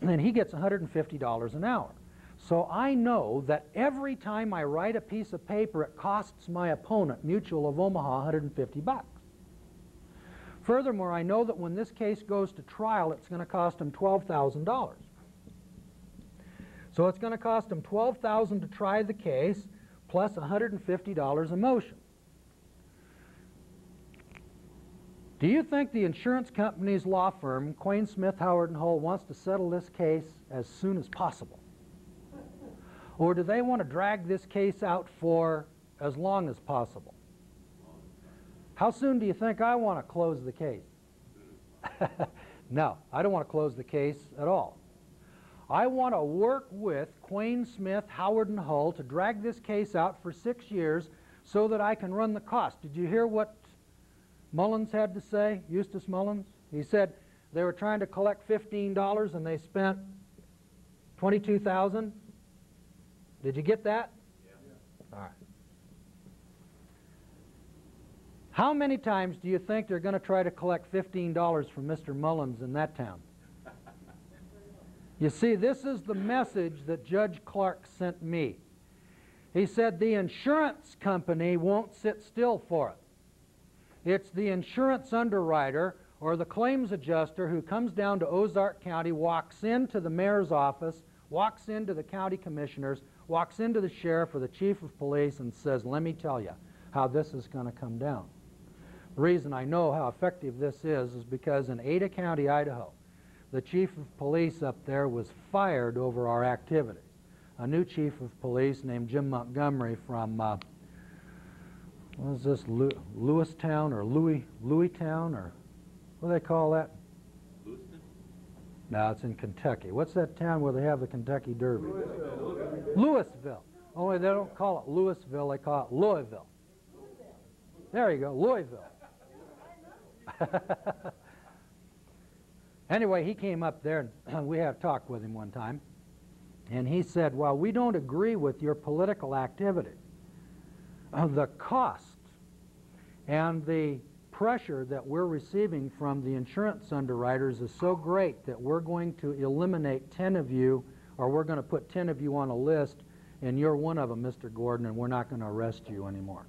And then he gets $150 an hour. So I know that every time I write a piece of paper, it costs my opponent, Mutual of Omaha, 150 bucks. Furthermore, I know that when this case goes to trial, it's going to cost him $12,000. So it's going to cost him 12,000 to try the case, plus $150 a motion. Do you think the insurance company's law firm, Quayne Smith, Howard, Hull, wants to settle this case as soon as possible? Or do they want to drag this case out for as long as possible? How soon do you think I want to close the case? no, I don't want to close the case at all. I want to work with Quayne Smith, Howard, and Hull to drag this case out for six years so that I can run the cost. Did you hear what Mullins had to say, Eustace Mullins? He said they were trying to collect $15 and they spent 22000 did you get that? Yeah. All right. How many times do you think they're going to try to collect $15 from Mr. Mullins in that town? You see, this is the message that Judge Clark sent me. He said the insurance company won't sit still for it. It's the insurance underwriter or the claims adjuster who comes down to Ozark County, walks into the mayor's office, walks into the county commissioners, walks into the sheriff or the chief of police and says, let me tell you how this is going to come down. The reason I know how effective this is is because in Ada County, Idaho, the chief of police up there was fired over our activities. A new chief of police named Jim Montgomery from, uh, what is this, Lew Lewistown or Louis, Louistown or what do they call that? No, it's in Kentucky. What's that town where they have the Kentucky Derby? Louisville. Louisville. Only they don't call it Louisville, they call it Louisville. There you go, Louisville. anyway, he came up there and we had a talk with him one time. And he said, well, we don't agree with your political activity. Uh, the cost and the pressure that we're receiving from the insurance underwriters is so great that we're going to eliminate 10 of you, or we're going to put 10 of you on a list, and you're one of them, Mr. Gordon, and we're not going to arrest you anymore.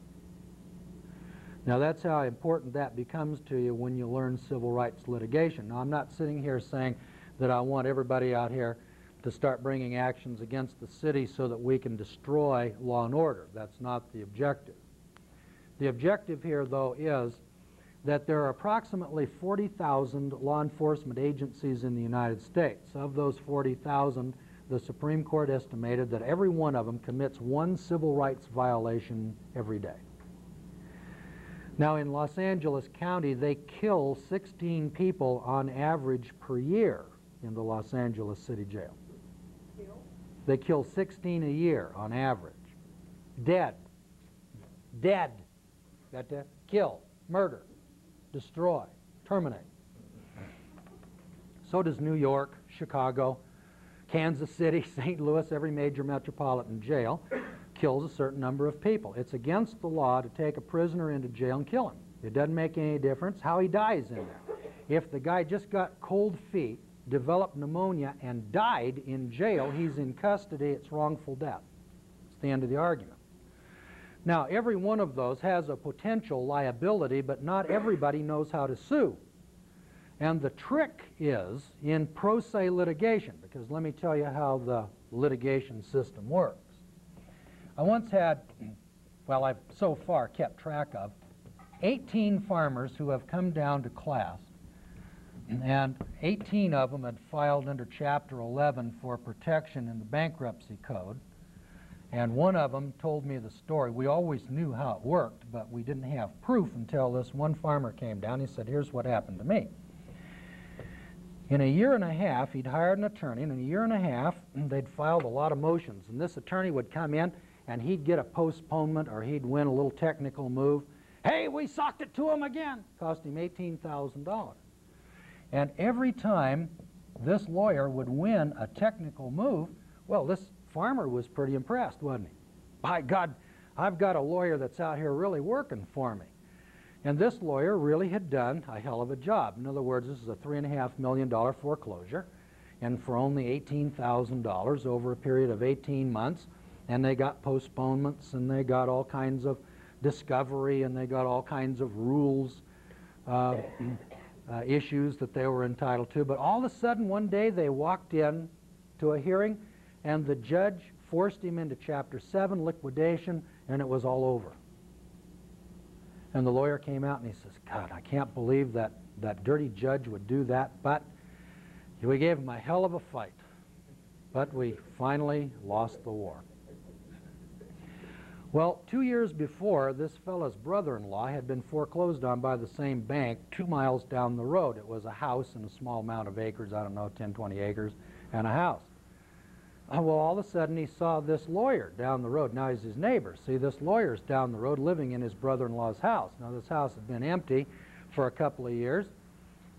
Now, that's how important that becomes to you when you learn civil rights litigation. Now, I'm not sitting here saying that I want everybody out here to start bringing actions against the city so that we can destroy law and order. That's not the objective. The objective here, though, is that there are approximately 40,000 law enforcement agencies in the United States. Of those 40,000, the Supreme Court estimated that every one of them commits one civil rights violation every day. Now, in Los Angeles County, they kill 16 people on average per year in the Los Angeles City Jail. They kill 16 a year on average. Dead. Dead. That? Kill. Murder. Destroy. Terminate. So does New York, Chicago, Kansas City, St. Louis, every major metropolitan jail kills a certain number of people. It's against the law to take a prisoner into jail and kill him. It doesn't make any difference how he dies in there. If the guy just got cold feet, developed pneumonia, and died in jail, he's in custody, it's wrongful death. It's the end of the argument. Now, every one of those has a potential liability, but not everybody knows how to sue. And the trick is in pro se litigation, because let me tell you how the litigation system works. I once had, well, I've so far kept track of, 18 farmers who have come down to class, and 18 of them had filed under Chapter 11 for protection in the bankruptcy code. And one of them told me the story. We always knew how it worked, but we didn't have proof until this one farmer came down. He said, Here's what happened to me. In a year and a half, he'd hired an attorney, and in a year and a half, they'd filed a lot of motions. And this attorney would come in and he'd get a postponement or he'd win a little technical move. Hey, we socked it to him again. Cost him $18,000. And every time this lawyer would win a technical move, well, this farmer was pretty impressed, wasn't he? By God, I've got a lawyer that's out here really working for me. And this lawyer really had done a hell of a job. In other words, this is a $3.5 million foreclosure, and for only $18,000 over a period of 18 months, and they got postponements and they got all kinds of discovery and they got all kinds of rules uh, uh, issues that they were entitled to. But all of a sudden, one day they walked in to a hearing and the judge forced him into Chapter 7 liquidation and it was all over. And the lawyer came out and he says, God, I can't believe that that dirty judge would do that, but we gave him a hell of a fight. But we finally lost the war. Well, two years before, this fellow's brother-in-law had been foreclosed on by the same bank two miles down the road. It was a house and a small amount of acres, I don't know, 10, 20 acres, and a house. Well, all of a sudden he saw this lawyer down the road. Now he's his neighbor. See, this lawyer's down the road living in his brother-in-law's house. Now this house had been empty for a couple of years,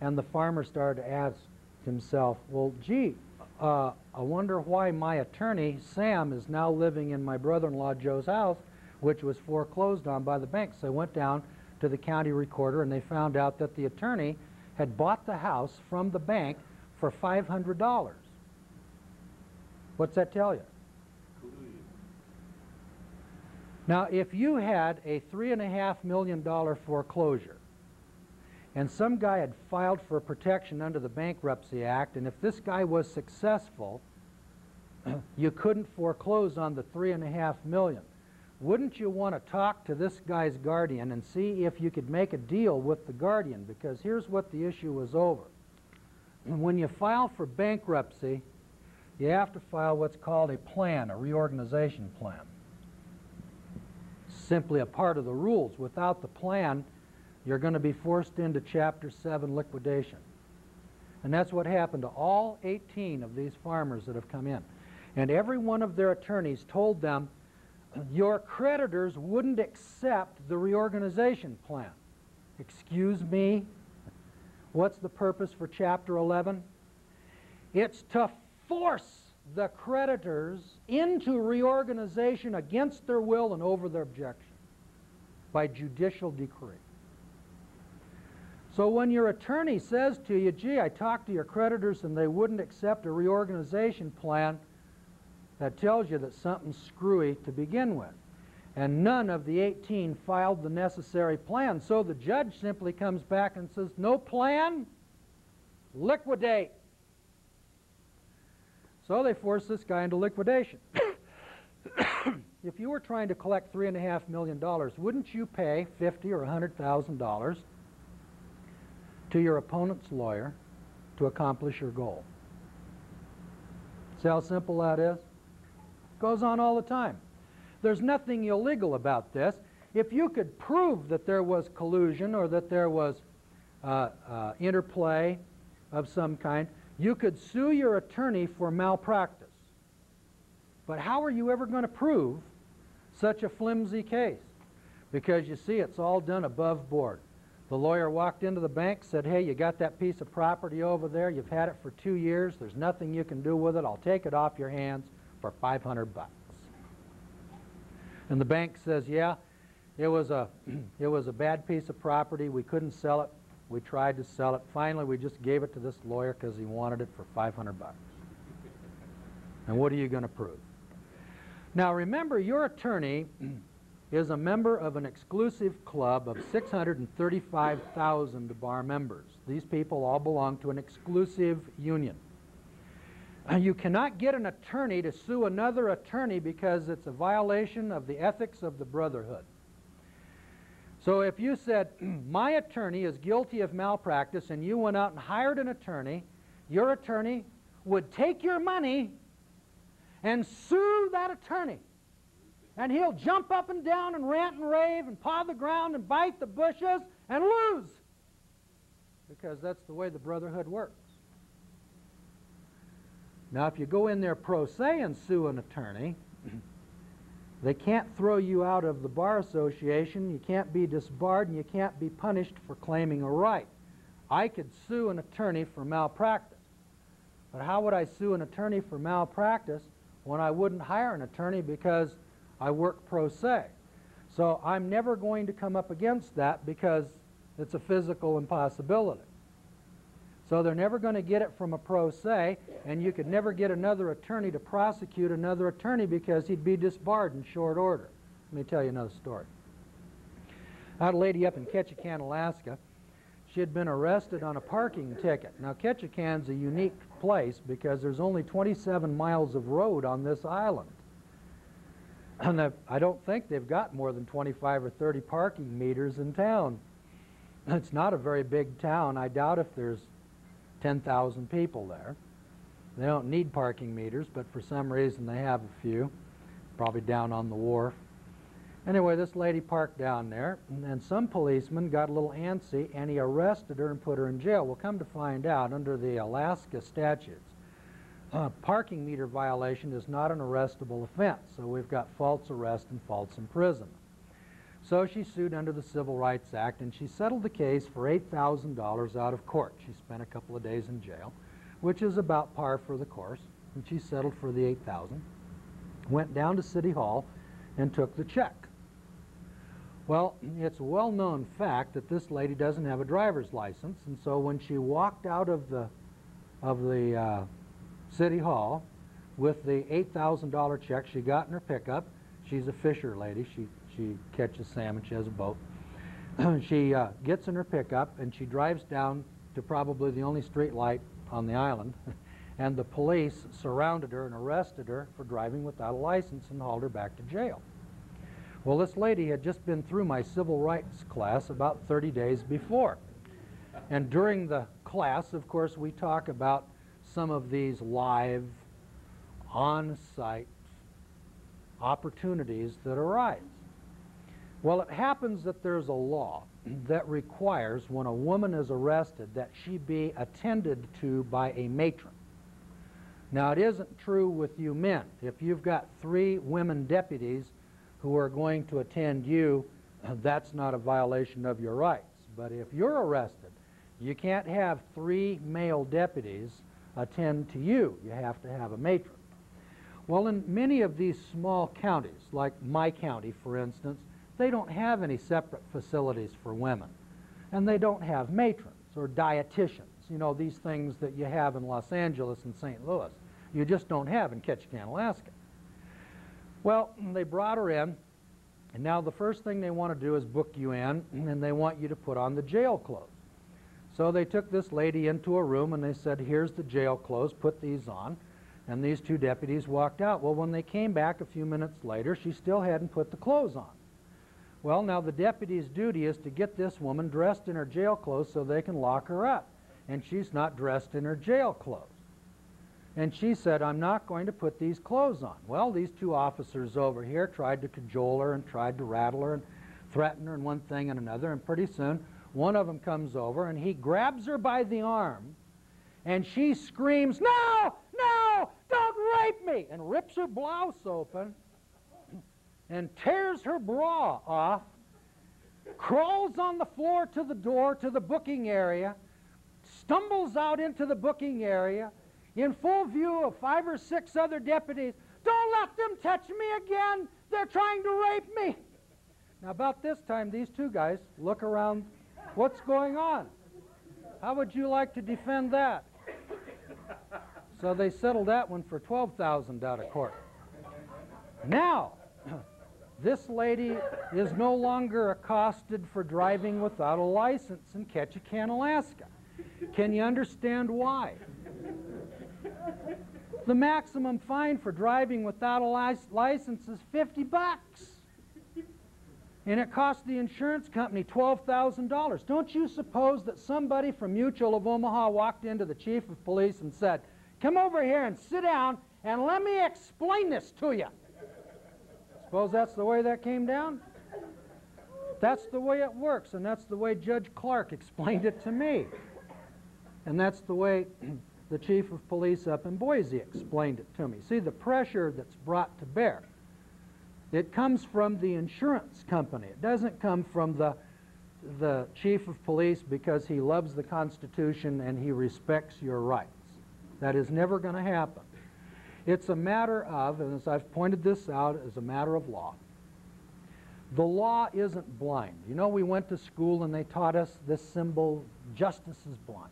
and the farmer started to ask himself, well, gee, uh, I wonder why my attorney, Sam, is now living in my brother-in-law Joe's house, which was foreclosed on by the bank. So they went down to the county recorder and they found out that the attorney had bought the house from the bank for $500. What's that tell you? Now, if you had a $3.5 million foreclosure and some guy had filed for protection under the Bankruptcy Act, and if this guy was successful, you couldn't foreclose on the three and a half million. Wouldn't you want to talk to this guy's guardian and see if you could make a deal with the guardian? Because here's what the issue was over. When you file for bankruptcy, you have to file what's called a plan, a reorganization plan. Simply a part of the rules. Without the plan, you're going to be forced into Chapter 7 liquidation. And that's what happened to all 18 of these farmers that have come in. And every one of their attorneys told them, your creditors wouldn't accept the reorganization plan. Excuse me? What's the purpose for Chapter 11? It's to force the creditors into reorganization against their will and over their objection by judicial decree. So when your attorney says to you, gee, I talked to your creditors and they wouldn't accept a reorganization plan, that tells you that something's screwy to begin with. And none of the 18 filed the necessary plan. So the judge simply comes back and says, No plan? Liquidate. So they forced this guy into liquidation. if you were trying to collect three and a half million dollars, wouldn't you pay fifty or a hundred thousand dollars to your opponent's lawyer to accomplish your goal? See how simple that is? Goes on all the time. There's nothing illegal about this. If you could prove that there was collusion or that there was uh, uh, interplay of some kind, you could sue your attorney for malpractice. But how are you ever going to prove such a flimsy case? Because you see, it's all done above board. The lawyer walked into the bank, said, Hey, you got that piece of property over there. You've had it for two years. There's nothing you can do with it. I'll take it off your hands for 500 bucks. And the bank says, Yeah, it was a, it was a bad piece of property. We couldn't sell it. We tried to sell it. Finally, we just gave it to this lawyer because he wanted it for 500 bucks. And what are you going to prove? Now, remember, your attorney is a member of an exclusive club of 635,000 bar members. These people all belong to an exclusive union. Uh, you cannot get an attorney to sue another attorney because it's a violation of the ethics of the brotherhood. So if you said, my attorney is guilty of malpractice, and you went out and hired an attorney, your attorney would take your money and sue that attorney. And he'll jump up and down and rant and rave and paw the ground and bite the bushes and lose. Because that's the way the brotherhood works. Now, if you go in there pro se and sue an attorney, they can't throw you out of the Bar Association, you can't be disbarred, and you can't be punished for claiming a right. I could sue an attorney for malpractice. But how would I sue an attorney for malpractice when I wouldn't hire an attorney because I work pro se? So I'm never going to come up against that because it's a physical impossibility. So they're never going to get it from a pro se, and you could never get another attorney to prosecute another attorney because he'd be disbarred in short order. Let me tell you another story. I had a lady up in Ketchikan, Alaska. She had been arrested on a parking ticket. Now, Ketchikan's a unique place because there's only 27 miles of road on this island. And I don't think they've got more than 25 or 30 parking meters in town. It's not a very big town. I doubt if there's 10,000 people there. They don't need parking meters, but for some reason they have a few, probably down on the wharf. Anyway, this lady parked down there, and some policeman got a little antsy, and he arrested her and put her in jail. Well, come to find out, under the Alaska statutes, a parking meter violation is not an arrestable offense, so we've got false arrest and false imprisonment. So she sued under the Civil Rights Act, and she settled the case for $8,000 out of court. She spent a couple of days in jail, which is about par for the course, and she settled for the 8000 went down to City Hall, and took the check. Well, it's a well-known fact that this lady doesn't have a driver's license, and so when she walked out of the of the uh, City Hall with the $8,000 check she got in her pickup, she's a fisher lady. She she catches salmon. She has a boat. she uh, gets in her pickup and she drives down to probably the only street light on the island. and the police surrounded her and arrested her for driving without a license and hauled her back to jail. Well, this lady had just been through my civil rights class about 30 days before. And during the class, of course, we talk about some of these live, on site opportunities that arise. Well, it happens that there's a law that requires when a woman is arrested that she be attended to by a matron. Now, it isn't true with you men. If you've got three women deputies who are going to attend you, that's not a violation of your rights. But if you're arrested, you can't have three male deputies attend to you. You have to have a matron. Well, in many of these small counties, like my county, for instance, they don't have any separate facilities for women. And they don't have matrons or dietitians, you know, these things that you have in Los Angeles and St. Louis. You just don't have in Ketchikan, Alaska. Well, they brought her in, and now the first thing they want to do is book you in, and they want you to put on the jail clothes. So they took this lady into a room and they said, Here's the jail clothes, put these on. And these two deputies walked out. Well, when they came back a few minutes later, she still hadn't put the clothes on. Well, now the deputy's duty is to get this woman dressed in her jail clothes so they can lock her up. And she's not dressed in her jail clothes. And she said, I'm not going to put these clothes on. Well, these two officers over here tried to cajole her and tried to rattle her and threaten her and one thing and another. And pretty soon, one of them comes over and he grabs her by the arm and she screams, No, no, don't rape me! And rips her blouse open and tears her bra off, crawls on the floor to the door to the booking area, stumbles out into the booking area in full view of five or six other deputies. Don't let them touch me again. They're trying to rape me. Now, about this time, these two guys look around. What's going on? How would you like to defend that? So they settled that one for 12000 out of court. Now, this lady is no longer accosted for driving without a license in Ketchikan, Alaska. Can you understand why? The maximum fine for driving without a lic- license is 50 bucks. And it cost the insurance company $12,000. Don't you suppose that somebody from Mutual of Omaha walked into the chief of police and said, Come over here and sit down and let me explain this to you? Suppose that's the way that came down? That's the way it works, and that's the way Judge Clark explained it to me. And that's the way the chief of police up in Boise explained it to me. See, the pressure that's brought to bear, it comes from the insurance company. It doesn't come from the, the chief of police because he loves the Constitution and he respects your rights. That is never going to happen. It's a matter of, and as I've pointed this out, as a matter of law. The law isn't blind. You know, we went to school and they taught us this symbol, justice is blind.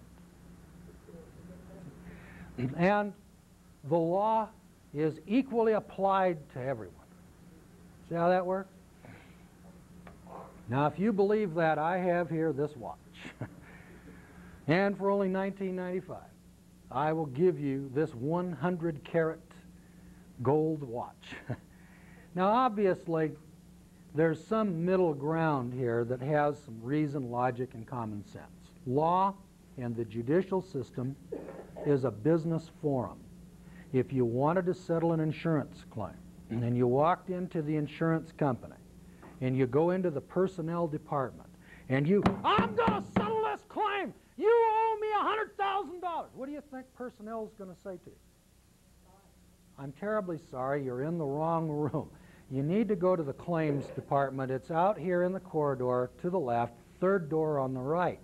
And the law is equally applied to everyone. See how that works? Now, if you believe that, I have here this watch. and for only 1995, I will give you this 100 carat gold watch. now, obviously, there's some middle ground here that has some reason, logic, and common sense. Law and the judicial system is a business forum. If you wanted to settle an insurance claim and you walked into the insurance company and you go into the personnel department and you, I'm going to settle this claim. You owe me $100,000. What do you think personnel is going to say to you? I'm terribly sorry, you're in the wrong room. You need to go to the claims department. It's out here in the corridor to the left, third door on the right.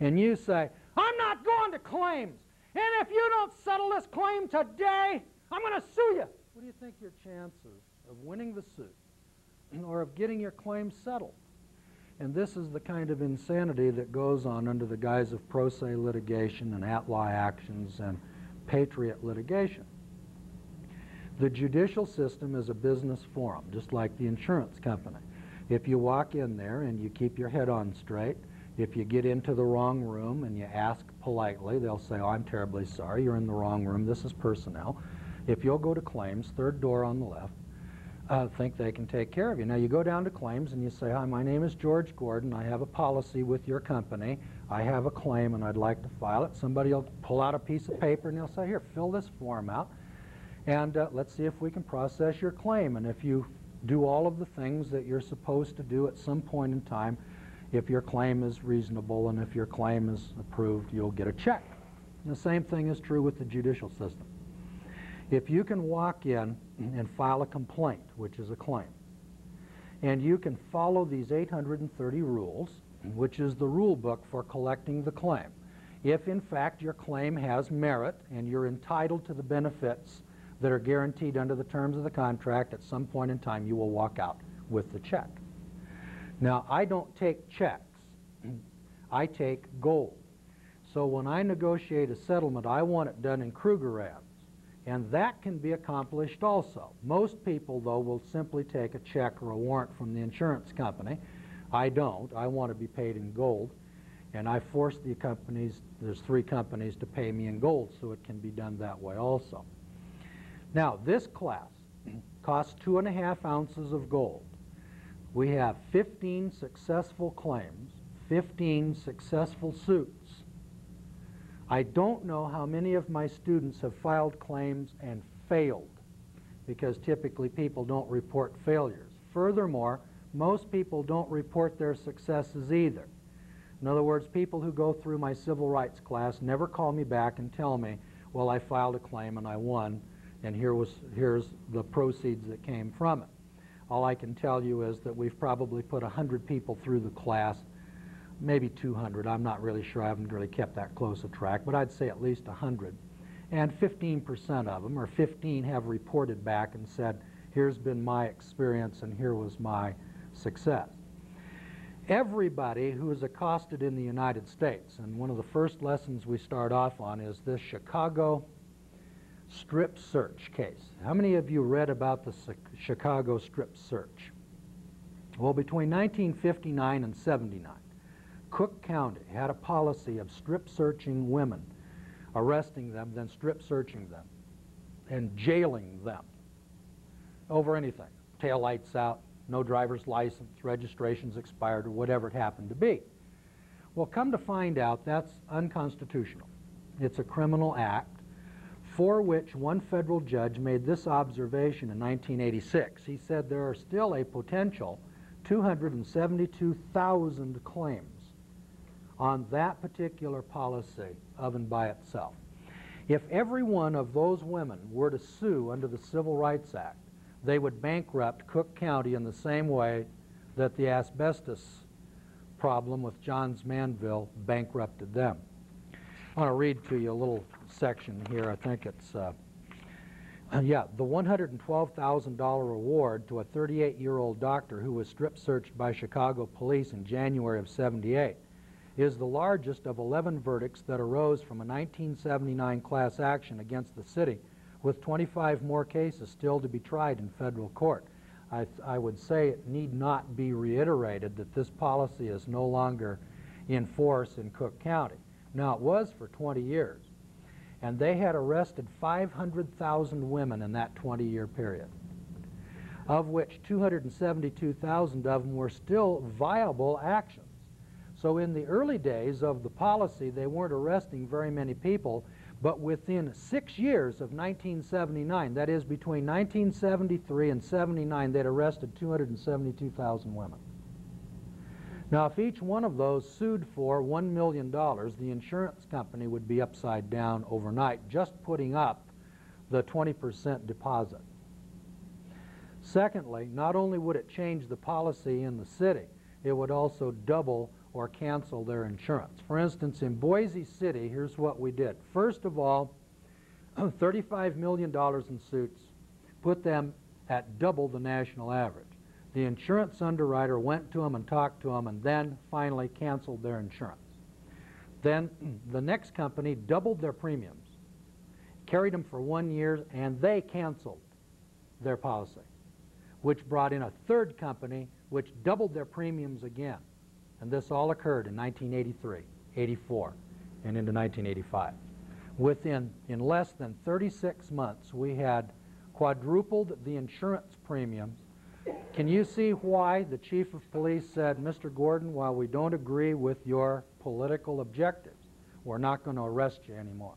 And you say, I'm not going to claims. And if you don't settle this claim today, I'm going to sue you. What do you think your chances of winning the suit or of getting your claim settled? And this is the kind of insanity that goes on under the guise of pro se litigation and at-law actions and patriot litigation. The judicial system is a business forum, just like the insurance company. If you walk in there and you keep your head on straight, if you get into the wrong room and you ask politely, they'll say, oh, I'm terribly sorry, you're in the wrong room, this is personnel. If you'll go to claims, third door on the left, uh, think they can take care of you. Now you go down to claims and you say, hi, my name is George Gordon, I have a policy with your company, I have a claim and I'd like to file it. Somebody will pull out a piece of paper and they'll say, here, fill this form out and uh, let's see if we can process your claim. And if you do all of the things that you're supposed to do at some point in time, if your claim is reasonable and if your claim is approved, you'll get a check. And the same thing is true with the judicial system. If you can walk in and file a complaint, which is a claim, and you can follow these 830 rules, which is the rule book for collecting the claim, if in fact your claim has merit and you're entitled to the benefits that are guaranteed under the terms of the contract, at some point in time you will walk out with the check. Now, I don't take checks. I take gold. So when I negotiate a settlement, I want it done in Krugerrands. And that can be accomplished also. Most people, though, will simply take a check or a warrant from the insurance company. I don't. I want to be paid in gold. And I force the companies, there's three companies, to pay me in gold, so it can be done that way also. Now, this class costs two and a half ounces of gold. We have 15 successful claims, 15 successful suits. I don't know how many of my students have filed claims and failed because typically people don't report failures. Furthermore, most people don't report their successes either. In other words, people who go through my civil rights class never call me back and tell me, well, I filed a claim and I won, and here was, here's the proceeds that came from it. All I can tell you is that we've probably put 100 people through the class, maybe 200. I'm not really sure. I haven't really kept that close a track, but I'd say at least 100. And 15% of them, or 15, have reported back and said, here's been my experience and here was my success. Everybody who is accosted in the United States, and one of the first lessons we start off on is this Chicago strip search case. How many of you read about the Chicago strip search? Well, between 1959 and 79, Cook County had a policy of strip searching women, arresting them, then strip searching them, and jailing them over anything. Tail lights out, no driver's license, registration's expired, or whatever it happened to be. Well, come to find out, that's unconstitutional. It's a criminal act for which one federal judge made this observation in 1986. He said there are still a potential 272,000 claims on that particular policy of and by itself. If every one of those women were to sue under the Civil Rights Act, they would bankrupt Cook County in the same way that the asbestos problem with Johns Manville bankrupted them. I want to read to you a little section here. I think it's, uh, yeah, the $112,000 award to a 38-year-old doctor who was strip searched by Chicago police in January of 78 is the largest of 11 verdicts that arose from a 1979 class action against the city with 25 more cases still to be tried in federal court. I, I, would say it need not be reiterated that this policy is no longer in force in Cook County. Now, it was for 20 years, and they had arrested 500,000 women in that 20-year period, of which 272,000 of them were still viable actions. So in the early days of the policy, they weren't arresting very many people, but within six years of 1979, that is between 1973 and 79, they'd arrested 272,000 women. Now, if each one of those sued for $1 million, the insurance company would be upside down overnight just putting up the 20% deposit. Secondly, not only would it change the policy in the city, it would also double or cancel their insurance. For instance, in Boise City, here's what we did. First of all, $35 million in suits put them at double the national average. The insurance underwriter went to them and talked to them and then finally canceled their insurance. Then the next company doubled their premiums, carried them for one year, and they canceled their policy, which brought in a third company which doubled their premiums again. And this all occurred in 1983, 84, and into 1985. Within, in less than 36 months, we had quadrupled the insurance premiums. Can you see why the chief of police said, Mr. Gordon, while we don't agree with your political objectives, we're not going to arrest you anymore?